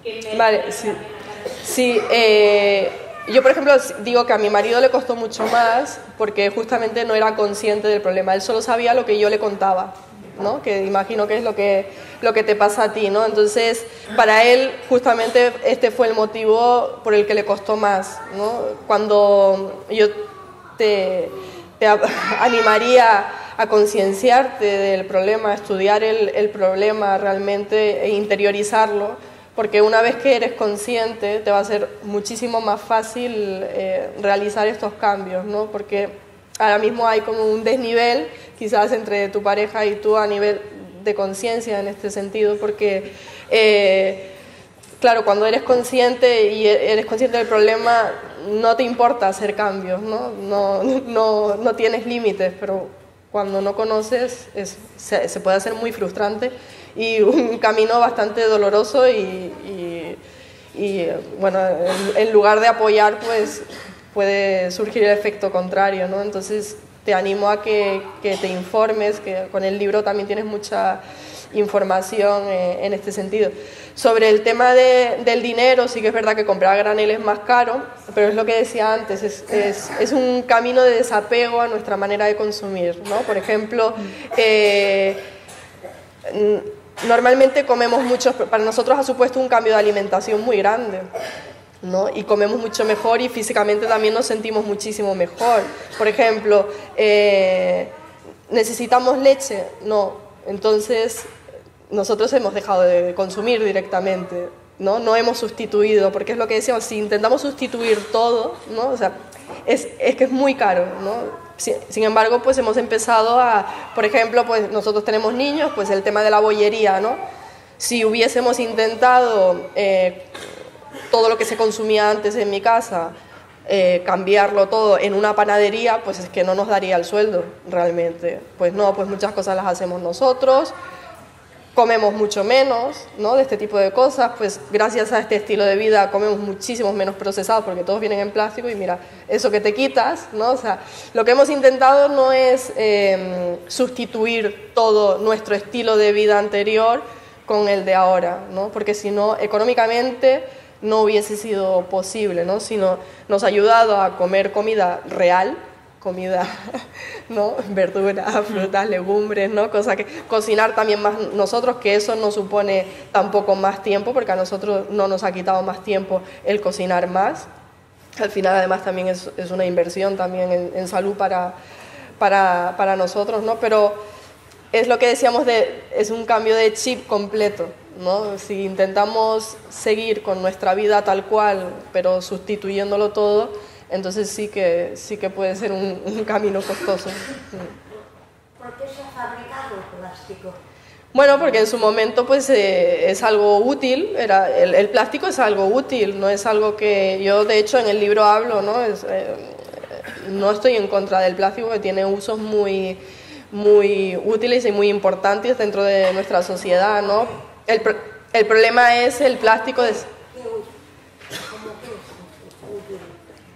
Que vale, sí. Sí, eh, yo por ejemplo digo que a mi marido le costó mucho más porque justamente no era consciente del problema. Él solo sabía lo que yo le contaba. ¿No? que imagino que es lo que, lo que te pasa a ti. ¿no? Entonces, para él justamente este fue el motivo por el que le costó más. ¿no? Cuando yo te, <laughs> animaría a concienciarte del problema, a estudiar el, el, problema realmente e interiorizarlo, porque una vez que eres consciente te va a ser muchísimo más fácil eh, realizar estos cambios, ¿no? porque ahora mismo hay como un desnivel quizás entre tu pareja y tú a nivel de conciencia en este sentido, porque eh, claro, cuando eres consciente y eres consciente del problema, no te importa hacer cambios, ¿no? No, no, no tienes límites, pero cuando no conoces es, se, puede hacer muy frustrante y un camino bastante doloroso y, bueno, en, lugar de apoyar, pues puede surgir el efecto contrario, ¿no? Entonces te animo a que, te informes, que con el libro también tienes mucha información eh, en este sentido. Sobre el tema de, del dinero, sí que es verdad que comprar granel es más caro, pero es lo que decía antes, es, es, un camino de desapego a nuestra manera de consumir. ¿no? Por ejemplo, eh, normalmente comemos mucho, para nosotros ha supuesto un cambio de alimentación muy grande. ¿No? y comemos mucho mejor y físicamente también nos sentimos muchísimo mejor. Por ejemplo, eh, ¿necesitamos leche? No. Entonces, nosotros hemos dejado de consumir directamente, ¿no? No hemos sustituido, porque es lo que decíamos, si intentamos sustituir todo, ¿no? O sea, es, es que es muy caro, ¿no? Sin embargo, pues hemos empezado a, por ejemplo, pues nosotros tenemos niños, pues el tema de la bollería, ¿no? Si hubiésemos intentado eh, todo lo que se consumía antes en mi casa, eh, cambiarlo todo en una panadería, pues es que no nos daría el sueldo realmente. Pues no, pues muchas cosas las hacemos nosotros, comemos mucho menos, ¿no? De este tipo de cosas, pues gracias a este estilo de vida comemos muchísimos menos procesados porque todos vienen en plástico y mira, eso que te quitas, ¿no? O sea, lo que hemos intentado no es em, sustituir todo nuestro estilo de vida anterior con el de ahora, ¿no? Porque si no, económicamente no hubiese sido posible, ¿no? sino nos ha ayudado a comer comida real, comida, <laughs> ¿no? verduras, <laughs> frutas, legumbres, ¿no? cosa que cocinar también más nosotros, que eso no supone tampoco más tiempo, porque a nosotros no nos ha quitado más tiempo el cocinar más. Al final además también es, una inversión también en, en salud para, para, para, nosotros, ¿no? pero es lo que decíamos, de, es un cambio de chip completo. ¿No? Si intentamos seguir con nuestra vida tal cual, pero sustituyéndolo todo, entonces sí que, sí que puede ser un, camino costoso. <laughs> ¿Por qué se ha fabricado el plástico? Bueno, porque en su momento pues eh, es algo útil, era, el, plástico es algo útil, no es algo que yo de hecho en el libro hablo, ¿no? Eh, no estoy en contra del plástico que tiene usos muy, muy útiles y muy importantes dentro de nuestra sociedad, ¿no? El, el problema es el plástico de...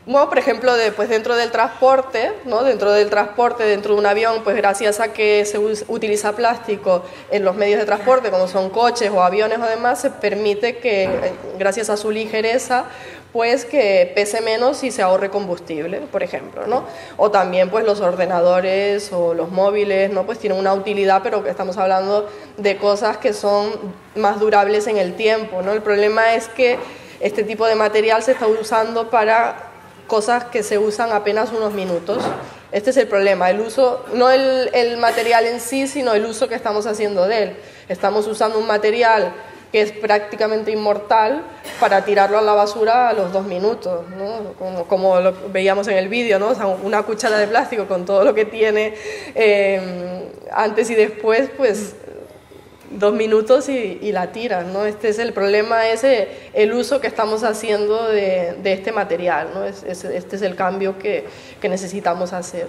Bueno, por ejemplo, de, pues dentro del transporte, ¿no? dentro del transporte, dentro de un avión, pues gracias a que se utiliza plástico en los medios de transporte, como son coches o aviones o demás, se permite que, eh, gracias a su ligereza, pues que pese menos y se ahorre combustible, por ejemplo, ¿no? O también pues los ordenadores o los móviles, ¿no? Pues tienen una utilidad, pero estamos hablando de cosas que son más durables en el tiempo, ¿no? El problema es que este tipo de material se está usando para cosas que se usan apenas unos minutos. Este es el problema, el uso, no el, el material en sí, sino el uso que estamos haciendo de él. Estamos usando un material que es prácticamente inmortal para tirarlo a la basura a los dos minutos, ¿no? como, lo veíamos en el vídeo, ¿no? una cuchara de plástico con todo lo que tiene eh, antes y después, pues dos minutos y, la tiras, ¿no? Este es el problema, ese, el uso que estamos haciendo de, este material, ¿no? Es, este es el cambio que necesitamos hacer.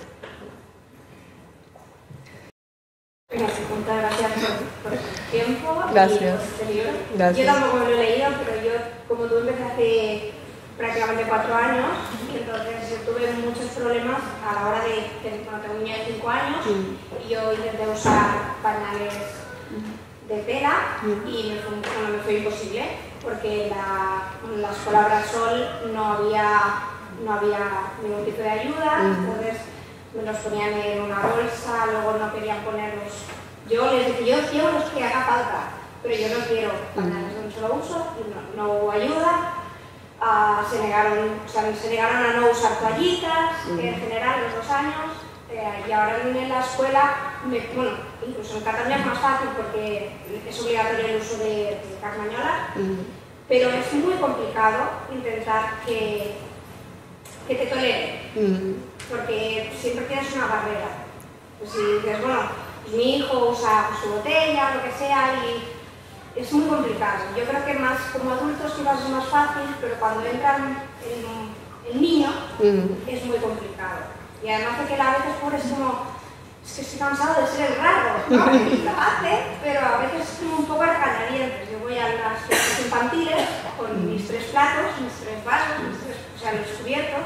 Gracias, gracias. Este libro. Yo tampoco me lo he leído, pero yo, como tú, empecé hace prácticamente cuatro años entonces yo tuve muchos problemas a la hora de, tengo un niño de cinco años y yo intenté usar pañales de tela y me fue, bueno, me fue imposible porque la, la escuela Brasol no había, no había ningún tipo de ayuda, entonces me los ponían en una bolsa, luego no querían ponerlos. Yo les dije, yo quiero los que haga falta, pero yo no quiero pañales de un solo uso no, no hubo ayuda. Ah, se, negaron, o sea, se negaron a no usar toallitas en general los dos años. Eh, y ahora en la escuela, me- bueno, incluso en Cataluña es más fácil porque es obligatorio el uso de, de pero es muy complicado intentar que, que te toleren, porque siempre tienes una barrera. Pues si dices, bueno, pues mi hijo usa su botella, lo que sea, y es muy complicado. Yo creo que más como adultos quizás es más fácil, pero cuando entran el, el niño es muy complicado. Y además de que a veces pobre es como, es que estoy cansado de ser el raro, ¿no? <laughs> Y lo hace, pero a veces es como un poco recañadientes. Yo voy a las fiestas infantiles con mis tres platos, mis tres vasos, mis tres, o sea, los cubiertos.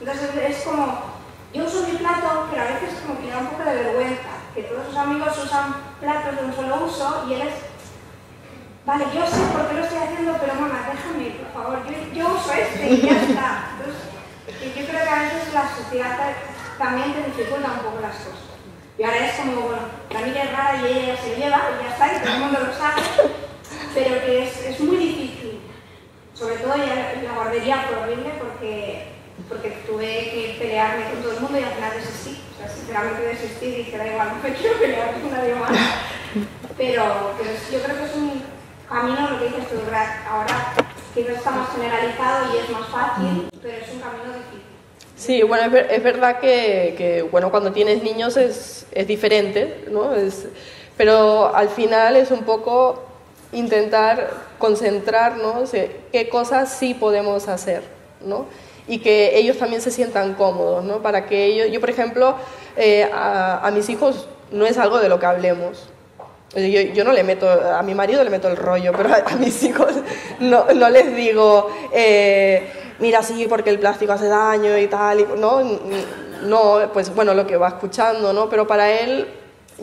Entonces es como, yo uso mi plato, pero a veces como que da un poco de vergüenza, que todos sus amigos usan platos de un solo uso y él es Vale, yo sé por qué lo estoy haciendo, pero mamá, déjame, por favor, yo, uso este y ya está. Entonces, yo creo que a veces la sociedad ta- también te dificulta un poco las cosas. Y ahora es como, bueno, la niña es rara y ella se lleva y ya está, y todo el mundo lo sabe, pero que es, es muy difícil. Sobre todo ya la guardería fue horrible porque, porque tuve que pelearme con todo el mundo y al final desistí. O sea, sinceramente desistí y dije, da igual, no me quiero pelear con nadie más. Pero, pero es- yo creo que es un camino, lo que dices tú, ahora quizás está más generalizado y es más fácil, pero es un camino difícil. Sí, bueno, es, es verdad que, que, bueno, cuando tienes niños es, es diferente, ¿no? Es, pero al final es un poco intentar concentrarnos en qué cosas sí podemos hacer, ¿no? Y que ellos también se sientan cómodos, ¿no? Para que ellos, yo por ejemplo, eh, a, a mis hijos no es algo de lo que hablemos, yo, yo no le meto, a mi marido le meto el rollo, pero a, a mis hijos no, no les digo, eh, mira, sí, porque el plástico hace daño y tal, y, no, no, pues bueno, lo que va escuchando, ¿no? Pero para él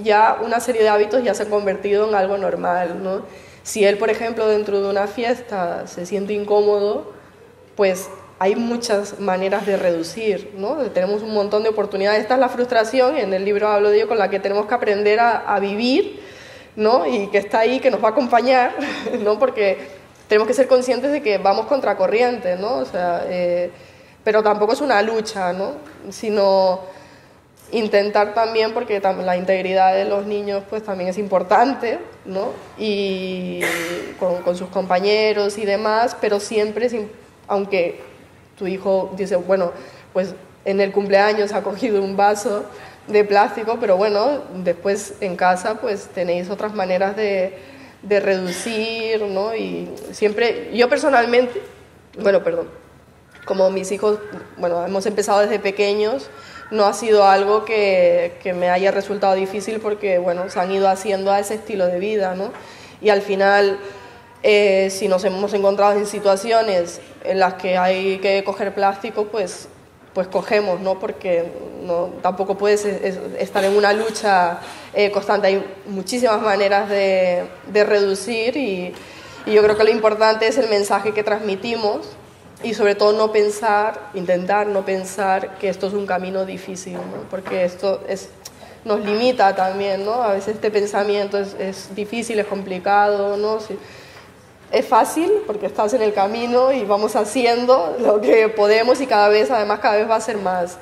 ya una serie de hábitos ya se han convertido en algo normal, ¿no? Si él, por ejemplo, dentro de una fiesta se siente incómodo, pues hay muchas maneras de reducir, ¿no? Tenemos un montón de oportunidades. Esta es la frustración, y en el libro hablo de ello, con la que tenemos que aprender a, a vivir, ¿no? Y que está ahí, que nos va a acompañar, <laughs> ¿no? Porque tenemos que ser conscientes de que vamos contracorriente, ¿no? O sea, eh, pero tampoco es una lucha, ¿no? Sino intentar también, porque la integridad de los niños pues también es importante, ¿no? Y con, con sus compañeros y demás, pero siempre, sin- aunque tu hijo dice, bueno, pues en el cumpleaños ha cogido un vaso de plástico, pero bueno, después en casa pues tenéis otras maneras de, de reducir, ¿no? Y siempre, yo personalmente, bueno, perdón, como mis hijos, bueno, hemos empezado desde pequeños, no ha sido algo que, que me haya resultado difícil porque, bueno, se han ido haciendo a ese estilo de vida, ¿no? Y al final, eh, si nos hemos encontrado en situaciones en las que hay que coger plástico, pues, pues cogemos, ¿no? Porque no, tampoco puedes es- es- estar en una lucha eh, constante. Hay muchísimas maneras de, de reducir y, y yo creo que lo importante es el mensaje que transmitimos y sobre todo no pensar, intentar no pensar que esto es un camino difícil, ¿no? porque esto es, nos limita también, ¿no? A veces este pensamiento es, es difícil, es complicado, ¿no? Es fácil porque estás en el camino y vamos haciendo lo que podemos y cada vez, además, cada vez va a ser más,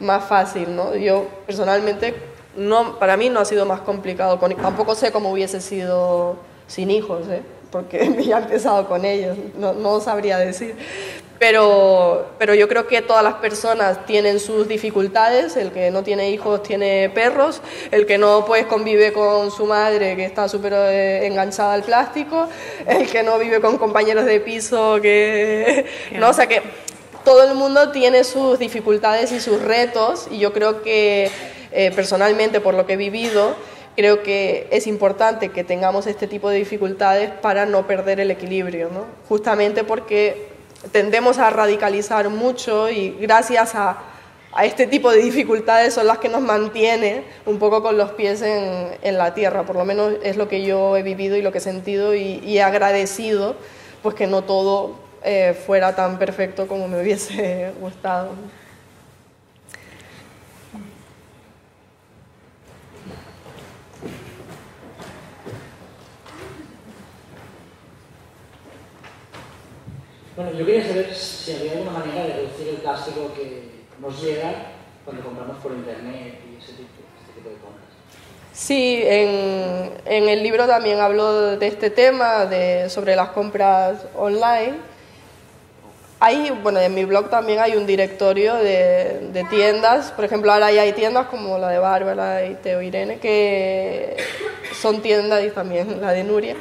más fácil, ¿no? Yo personalmente, no, para mí no ha sido más complicado, tampoco sé cómo hubiese sido sin hijos, ¿eh? porque <laughs> ya he empezado con ellos, no, no sabría decir. Pero, pero yo creo que todas las personas tienen sus dificultades, el que no tiene hijos tiene perros, el que no pues convive con su madre que está súper eh, enganchada al plástico, el que no vive con compañeros de piso que... <laughs> No, o sea que todo el mundo tiene sus dificultades y sus retos. Y yo creo que eh, personalmente por lo que he vivido, creo que es importante que tengamos este tipo de dificultades para no perder el equilibrio, ¿no? justamente porque tendemos a radicalizar mucho y gracias a, a, este tipo de dificultades son las que nos mantiene un poco con los pies en, en, la tierra, por lo menos es lo que yo he vivido y lo que he sentido y, he agradecido pues que no todo eh, fuera tan perfecto como me hubiese <laughs> gustado. Bueno, yo quería saber si había alguna manera de reducir el plástico que nos llega cuando compramos por internet y ese tipo, este tipo de compras. Sí, en, en, el libro también hablo de este tema, de, sobre las compras online. Hay, bueno, en mi blog también hay un directorio de, de, tiendas, por ejemplo, ahora ya hay tiendas como la de Bárbara y Teo Irene, que son tiendas, y también la de Nuria,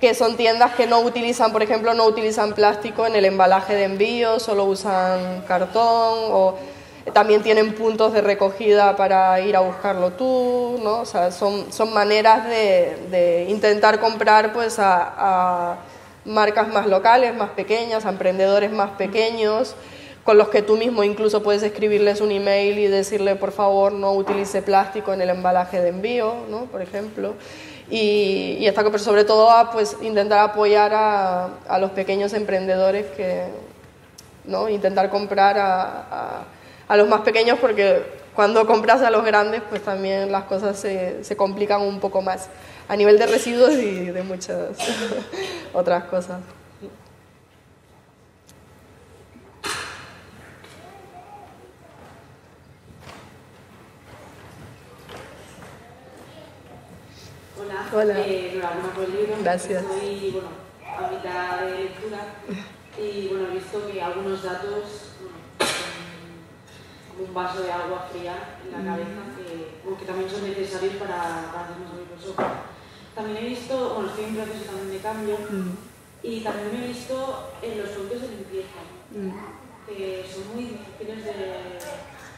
que son tiendas que no utilizan, por ejemplo, no utilizan plástico en el embalaje de envío, solo usan cartón o también tienen puntos de recogida para ir a buscarlo tú, ¿no? O sea, son, son maneras de, de intentar comprar pues a, marcas más locales, más pequeñas, a emprendedores más pequeños, con los que tú mismo incluso puedes escribirles un email y decirle por favor no utilice plástico en el embalaje de envío, ¿no? Por ejemplo. Y, y esta, pero sobre todo a pues, intentar apoyar a, a los pequeños emprendedores que, ¿no? Intentar comprar a, a a los más pequeños porque cuando compras a los grandes pues también las cosas se, se complican un poco más a nivel de residuos y de muchas <laughs> otras cosas. Hola. Eh. Gracias. Estoy bueno, a mitad de lectura y bueno, he visto que algunos datos como un vaso de agua fría en la cabeza que, que también son necesarios para, para hacernos el proceso. También he visto, bueno, estoy en proceso también de cambio Mm. y también me he visto en los productos de limpieza, Mm. que son muy difíciles de...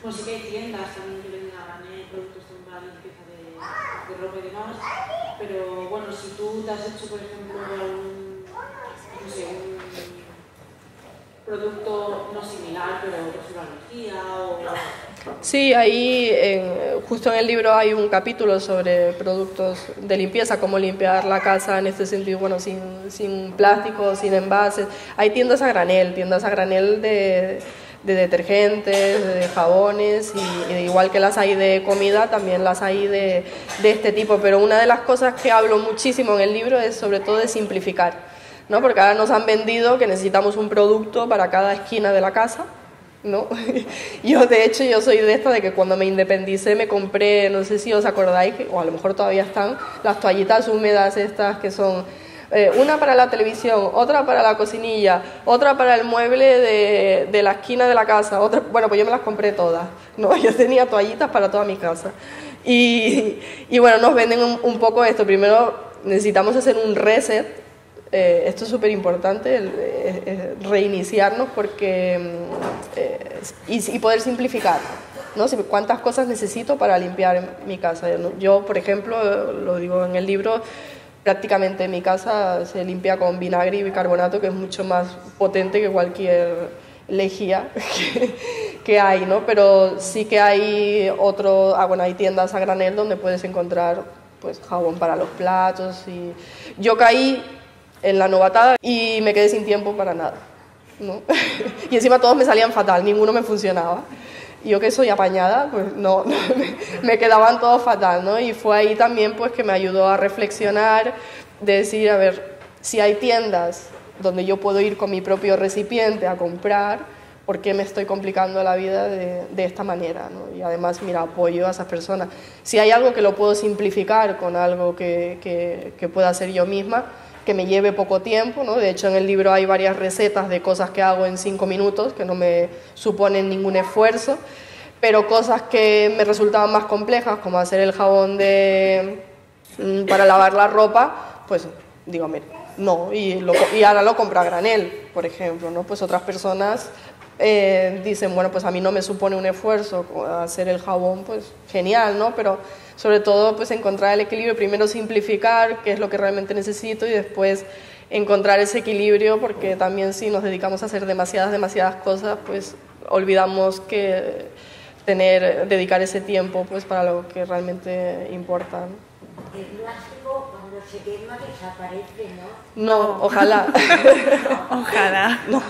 Bueno, sí que hay tiendas también que venden a productos para limpieza de, ropa y demás, pero bueno, si tú te has hecho, por ejemplo, un, producto no similar, pero por ejemplo energía o... Sí, ahí justo en el libro hay un capítulo sobre productos de limpieza, cómo limpiar la casa en este sentido, bueno, sin, sin plástico, sin envases. Hay tiendas a granel, tiendas a granel de, de detergentes, de jabones, y, igual que las hay de comida, también las hay de, de este tipo. Pero una de las cosas que hablo muchísimo en el libro es sobre todo de simplificar, ¿no? Porque ahora nos han vendido que necesitamos un producto para cada esquina de la casa. ¿no? <laughs> Yo, de hecho, yo soy de esta de que cuando me independicé me compré, no sé si os acordáis, o a lo mejor todavía están, las toallitas húmedas estas que son eh, una para la televisión, otra para la cocinilla, otra para el mueble de, de la esquina de la casa, otra, bueno, pues yo me las compré todas, ¿no? <laughs> Yo tenía toallitas para toda mi casa. Y, y bueno, nos venden un, poco esto. Primero necesitamos hacer un reset eh, esto es súper importante, eh, reiniciarnos porque, mm, y, y poder simplificar. ¿no? ¿Cuántas cosas necesito para limpiar mi casa? Yo, por ejemplo, lo digo en el libro, prácticamente mi casa se limpia con vinagre y bicarbonato, que es mucho más potente que cualquier lejía que, <laughs> que hay, ¿no? Pero sí que hay otro, ah, bueno, hay tiendas a granel donde puedes encontrar pues jabón para los platos y yo caí en la novatada y me quedé sin tiempo para nada, ¿no? <laughs> y encima todos me salían fatal, ninguno me funcionaba. Yo que soy apañada, pues no, <laughs> me, quedaban todos fatal, ¿no? Y fue ahí también pues que me ayudó a reflexionar, de decir, a ver, si hay tiendas donde yo puedo ir con mi propio recipiente a comprar, ¿por qué me estoy complicando la vida de, de esta manera? ¿no? Y además, mira, apoyo a esas personas. Si hay algo que lo puedo simplificar con algo que, que, que pueda hacer yo misma, que me lleve poco tiempo, ¿no? De hecho, en el libro hay varias recetas de cosas que hago en cinco minutos, que no me suponen ningún esfuerzo, pero cosas que me resultaban más complejas, como hacer el jabón de, mm, para lavar la ropa, pues digo, mira, no, y, ahora lo compro a granel, por ejemplo, ¿no? Pues otras personas eh, dicen, bueno, pues a mí no me supone un esfuerzo hacer el jabón, pues genial, ¿no? Pero sobre todo, pues encontrar el equilibrio, primero simplificar qué es lo que realmente necesito y después encontrar ese equilibrio, porque también si nos dedicamos a hacer demasiadas, demasiadas cosas, pues olvidamos que tener, dedicar ese tiempo pues para lo que realmente importa. El plástico cuando se quema desaparece, ¿no? No, ojalá. <laughs> Ojalá. No.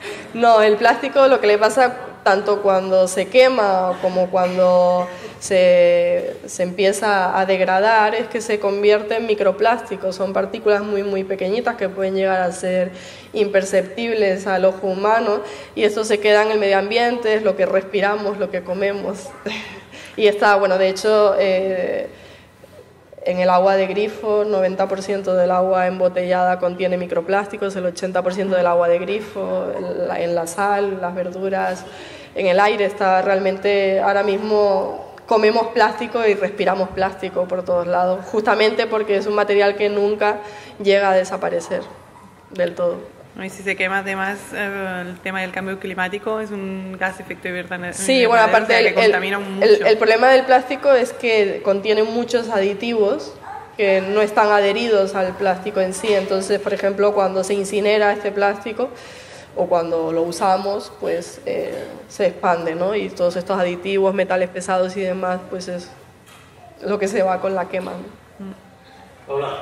<laughs> no, el plástico lo que le pasa tanto cuando se quema como cuando se, se, empieza a degradar es que se convierte en microplásticos. Son partículas muy, muy pequeñitas que pueden llegar a ser imperceptibles al ojo humano y esto se queda en el medio ambiente, es lo que respiramos, lo que comemos. <laughs> y está, bueno, de hecho... Eh, en el agua de grifo, 90% del agua embotellada contiene microplásticos, el 80% del agua de grifo, en la sal, las verduras, en el aire está realmente ahora mismo comemos plástico y respiramos plástico por todos lados, justamente porque es un material que nunca llega a desaparecer del todo. Y si se quema además eh, el tema del cambio climático es un gas efecto invernadero. Sí, bueno, aparte el, el, el, problema del plástico es que contiene muchos aditivos que no están adheridos al plástico en sí. Entonces, por ejemplo, cuando se incinera este plástico o cuando lo usamos, pues eh, se expande, ¿no? Y todos estos aditivos, metales pesados y demás, pues es lo que se va con la quema. Hola.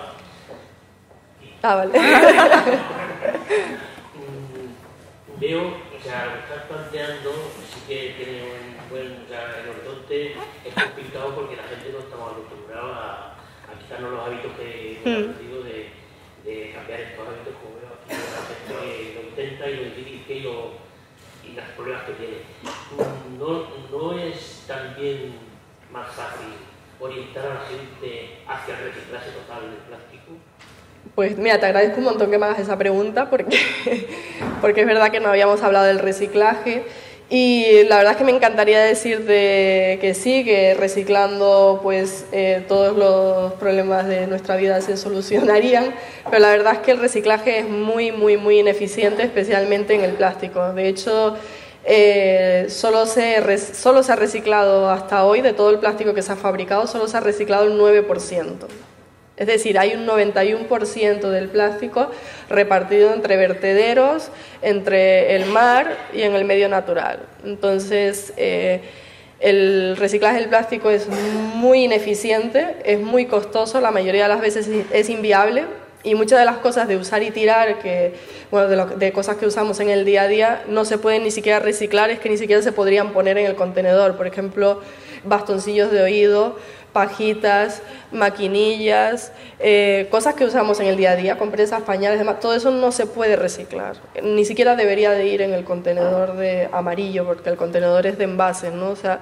Ah, vale. <laughs> Mm, veo, o sea, lo que estás planteando sí que tiene un buen, o sea, el horizonte es complicado porque la gente no estamos acostumbrados a, a quizás no los hábitos que hemos Hmm. aprendido de, de cambiar estos hábitos como veo aquí, la gente lo intenta y lo difícil que lo- y las pruebas que tiene. Mm, No, no es también más fácil orientar a la gente hacia el reciclaje total del plástico. Pues mira, te agradezco un montón que me hagas esa pregunta porque, <laughs> porque es verdad que no habíamos hablado del reciclaje y la verdad es que me encantaría decirte que sí, que reciclando pues eh, todos los problemas de nuestra vida se solucionarían, pero la verdad es que el reciclaje es muy, muy, muy ineficiente, especialmente en el plástico. De hecho, eh, solo, se solo se ha reciclado hasta hoy, de todo el plástico que se ha fabricado, solo se ha reciclado el 9%. Es decir, hay un 91% del plástico repartido entre vertederos, entre el mar y en el medio natural. Entonces, eh, el reciclaje del plástico es muy ineficiente, es muy costoso, la mayoría de las veces es inviable y muchas de las cosas de usar y tirar, que, bueno, de, lo- de cosas que usamos en el día a día, no se pueden ni siquiera reciclar, es que ni siquiera se podrían poner en el contenedor. Por ejemplo, bastoncillos de oído, pajitas, maquinillas, eh, cosas que usamos en el día a día, compresas, pañales, demás, todo eso no se puede reciclar. Ni siquiera debería de ir en el contenedor de amarillo, porque el contenedor es de envases, ¿no? O sea,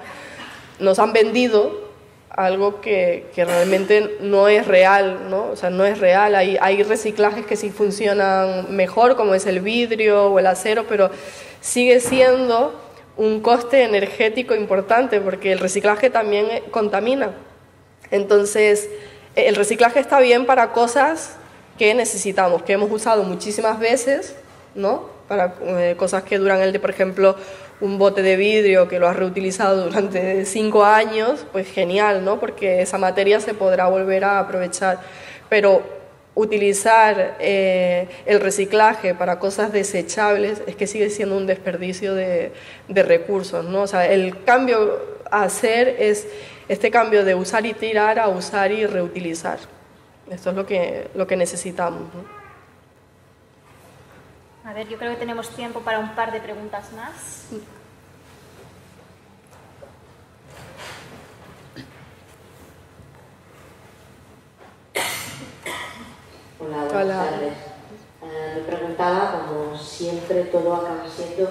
nos han vendido algo que, realmente no es real, ¿no? O sea, no es real. Hay, hay reciclajes que sí funcionan mejor, como es el vidrio o el acero, pero sigue siendo un coste energético importante porque el reciclaje también eh, contamina. Entonces, eh, el reciclaje está bien para cosas que necesitamos, que hemos usado muchísimas veces, ¿no? Para eh, cosas que duran el de, por ejemplo, un bote de vidrio que lo has reutilizado durante <laughs> cinco años, pues genial, ¿no? Porque esa materia se podrá volver a aprovechar. Pero utilizar eh, el reciclaje para cosas desechables es que sigue siendo un desperdicio de, de recursos, ¿no? O sea, el cambio a hacer es este cambio de usar y tirar a usar y reutilizar. Esto es lo que, lo que necesitamos. ¿no? A ver, yo creo que tenemos tiempo para un par de preguntas más. Hola, buenas Hola. tardes. Eh, me preguntaba, como siempre todo acaba siendo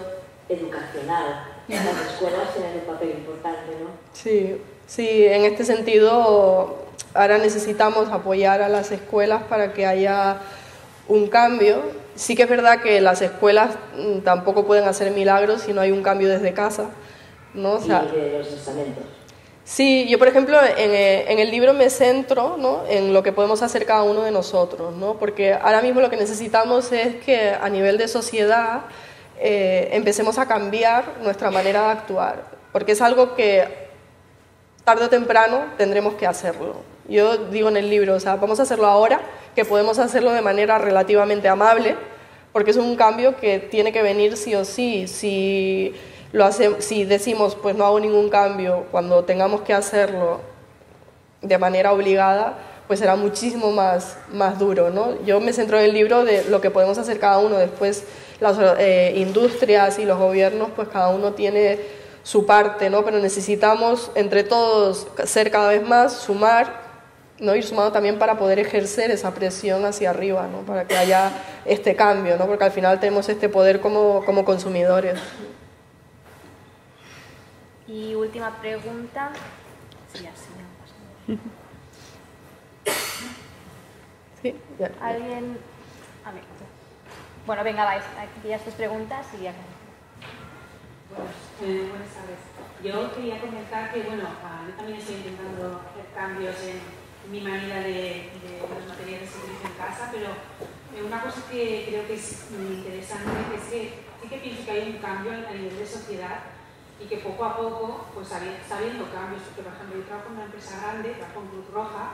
educacional. Las escuelas tienen un papel importante, ¿no? Sí, sí, en este sentido ahora necesitamos apoyar a las escuelas para que haya un cambio. Sí que es verdad que las escuelas mm, tampoco pueden hacer milagros si no hay un cambio desde casa, ¿no? O sea, y de los estamentos. Sí, yo por ejemplo en, eh, en el libro me centro ¿no? en lo que podemos hacer cada uno de nosotros, ¿no? porque ahora mismo lo que necesitamos es que a nivel de sociedad eh, empecemos a cambiar nuestra manera de actuar, porque es algo que tarde o temprano tendremos que hacerlo. Yo digo en el libro, o sea, vamos a hacerlo ahora, que podemos hacerlo de manera relativamente amable, porque es un cambio que tiene que venir sí o sí. Si, lo hace, si decimos, pues no hago ningún cambio, cuando tengamos que hacerlo de manera obligada, pues será muchísimo más, más duro. ¿no? Yo me centro en el libro de lo que podemos hacer cada uno. Después las eh, industrias y los gobiernos, pues cada uno tiene su parte, ¿no? pero necesitamos entre todos ser cada vez más, sumar ¿no? ir sumando también para poder ejercer esa presión hacia arriba, ¿no? para que haya este cambio, ¿no? porque al final tenemos este poder como, como consumidores. Y última pregunta. Sí, así <laughs> Sí, ya. ¿Alguien? A ver. Bueno, venga, vais. Aquí ya tus preguntas y ya. Buenas, eh, buenas tardes. Yo quería comentar que, bueno, ah, yo también estoy intentando hacer cambios en mi manera de, de los materiales que utilizo en casa, pero eh, una cosa que creo que es interesante es que sí que pienso que hay un cambio a nivel de sociedad y que poco a poco pues está habiendo cambios, porque por ejemplo yo trabajo en una empresa grande, trabajo en Cruz Roja,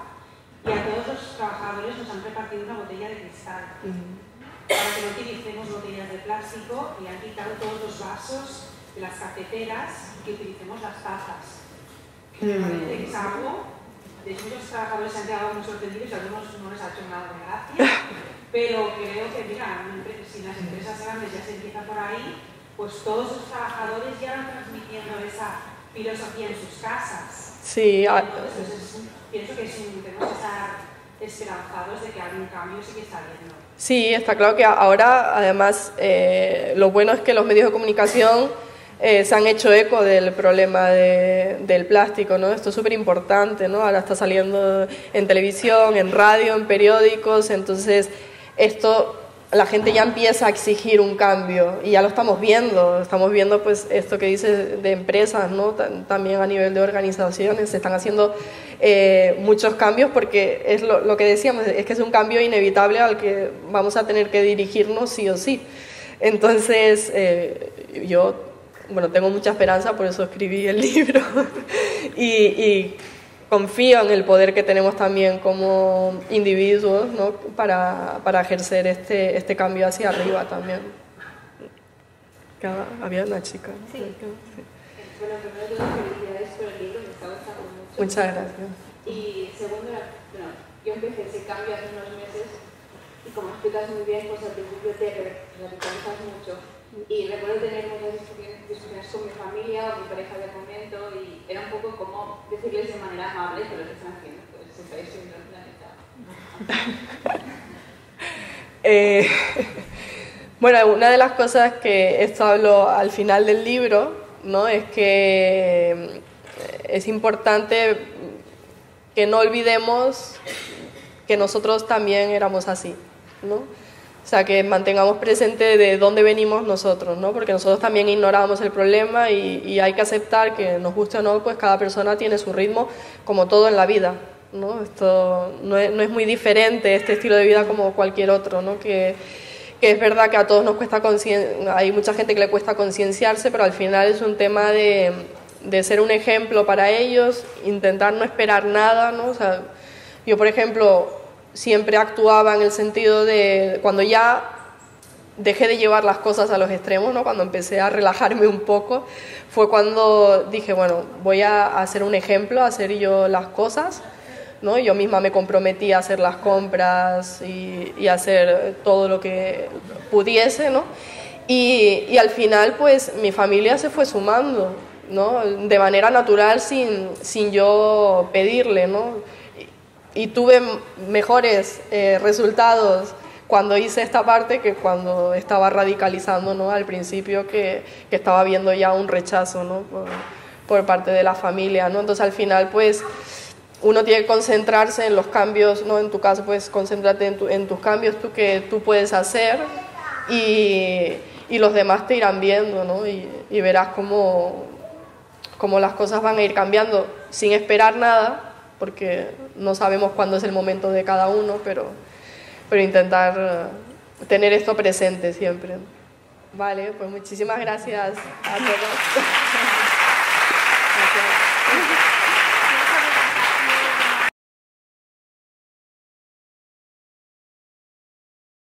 y a todos los trabajadores nos han repartido una botella de cristal. Para que no utilicemos botellas de plástico y han quitado todos los vasos las cafeteras y que utilicemos las tazas. Que es algo de hecho, muchos trabajadores se han quedado muy sorprendidos y a algunos no les ha hecho nada de gracia, <laughs> pero creo que, mira, si las empresas grandes ya se empiezan por ahí, pues todos los trabajadores ya van transmitiendo esa filosofía en sus casas. Sí, Entonces, pienso que sí, tenemos que estar esperanzados de que algún cambio sí que está habiendo. Sí, está claro que ahora, además, eh, lo bueno es que los medios de comunicación eh, se han hecho eco del problema del plástico, ¿no? Esto es súper importante, ¿no? Ahora está saliendo en televisión, en radio, en periódicos, entonces esto la gente ya empieza a exigir un cambio y ya lo estamos viendo, estamos viendo pues esto que dice de empresas, ¿no? también a nivel de organizaciones se están haciendo eh, muchos cambios porque es lo, lo, que decíamos, es que es un cambio inevitable al que vamos a tener que dirigirnos sí o sí. Entonces eh, yo bueno, tengo mucha esperanza, por eso escribí el <laughs> libro y, confío en el poder que tenemos también como individuos ¿no? para, para, ejercer este, este cambio hacia arriba también. Había una chica. Sí. Bueno, primero todo, felicidades por el libro, me está gustando mucho. Muchas gracias. Y segundo, bueno, yo empecé ese cambio hace unos meses y como explicas muy bien, pues al principio te radicalizas mucho y recuerdo tener muchas discusiones con mi familia o mi pareja de momento y era un poco como decirles de manera amable que lo que están haciendo, pues se estáis siendo el planeta. bueno, una de las cosas que esto hablo al final del libro, ¿no? Es que es importante que no olvidemos que nosotros también éramos así, ¿no? O sea, que mantengamos presente de dónde venimos nosotros, ¿no? Porque nosotros también ignoramos el problema y, hay que aceptar que nos guste o no, pues cada persona tiene su ritmo, como todo en la vida, ¿no? Esto no es, no es muy diferente, este estilo de vida como cualquier otro, ¿no? Que, que es verdad que a todos nos cuesta hay mucha gente que le cuesta concienciarse, pero al final es un tema de, de ser un ejemplo para ellos, intentar no esperar nada, ¿no? O sea, yo, por ejemplo, siempre actuaba en el sentido de cuando ya dejé de llevar las cosas a los extremos, ¿no? cuando empecé a relajarme un poco, fue cuando dije, bueno, voy a hacer un ejemplo, a hacer yo las cosas. ¿no? Yo misma me comprometí a hacer las compras y, y hacer todo lo que pudiese, ¿no? Y, y, al final, pues, mi familia se fue sumando, ¿no? De manera natural, sin, sin yo pedirle, ¿no? Y tuve mejores eh, resultados cuando hice esta parte que cuando estaba radicalizando ¿no? al principio que, que estaba viendo ya un rechazo ¿no? por, parte de la familia. ¿no? Entonces al final pues uno tiene que concentrarse en los cambios, ¿no? en tu caso pues concéntrate en, tu, en tus cambios tú, que tú puedes hacer y, y los demás te irán viendo ¿no? y, y verás cómo, cómo las cosas van a ir cambiando sin esperar nada porque no sabemos cuándo es el momento de cada uno, pero, pero intentar eh, tener esto presente siempre. Vale, pues muchísimas gracias a todos. <laughs> <laughs> Gracias.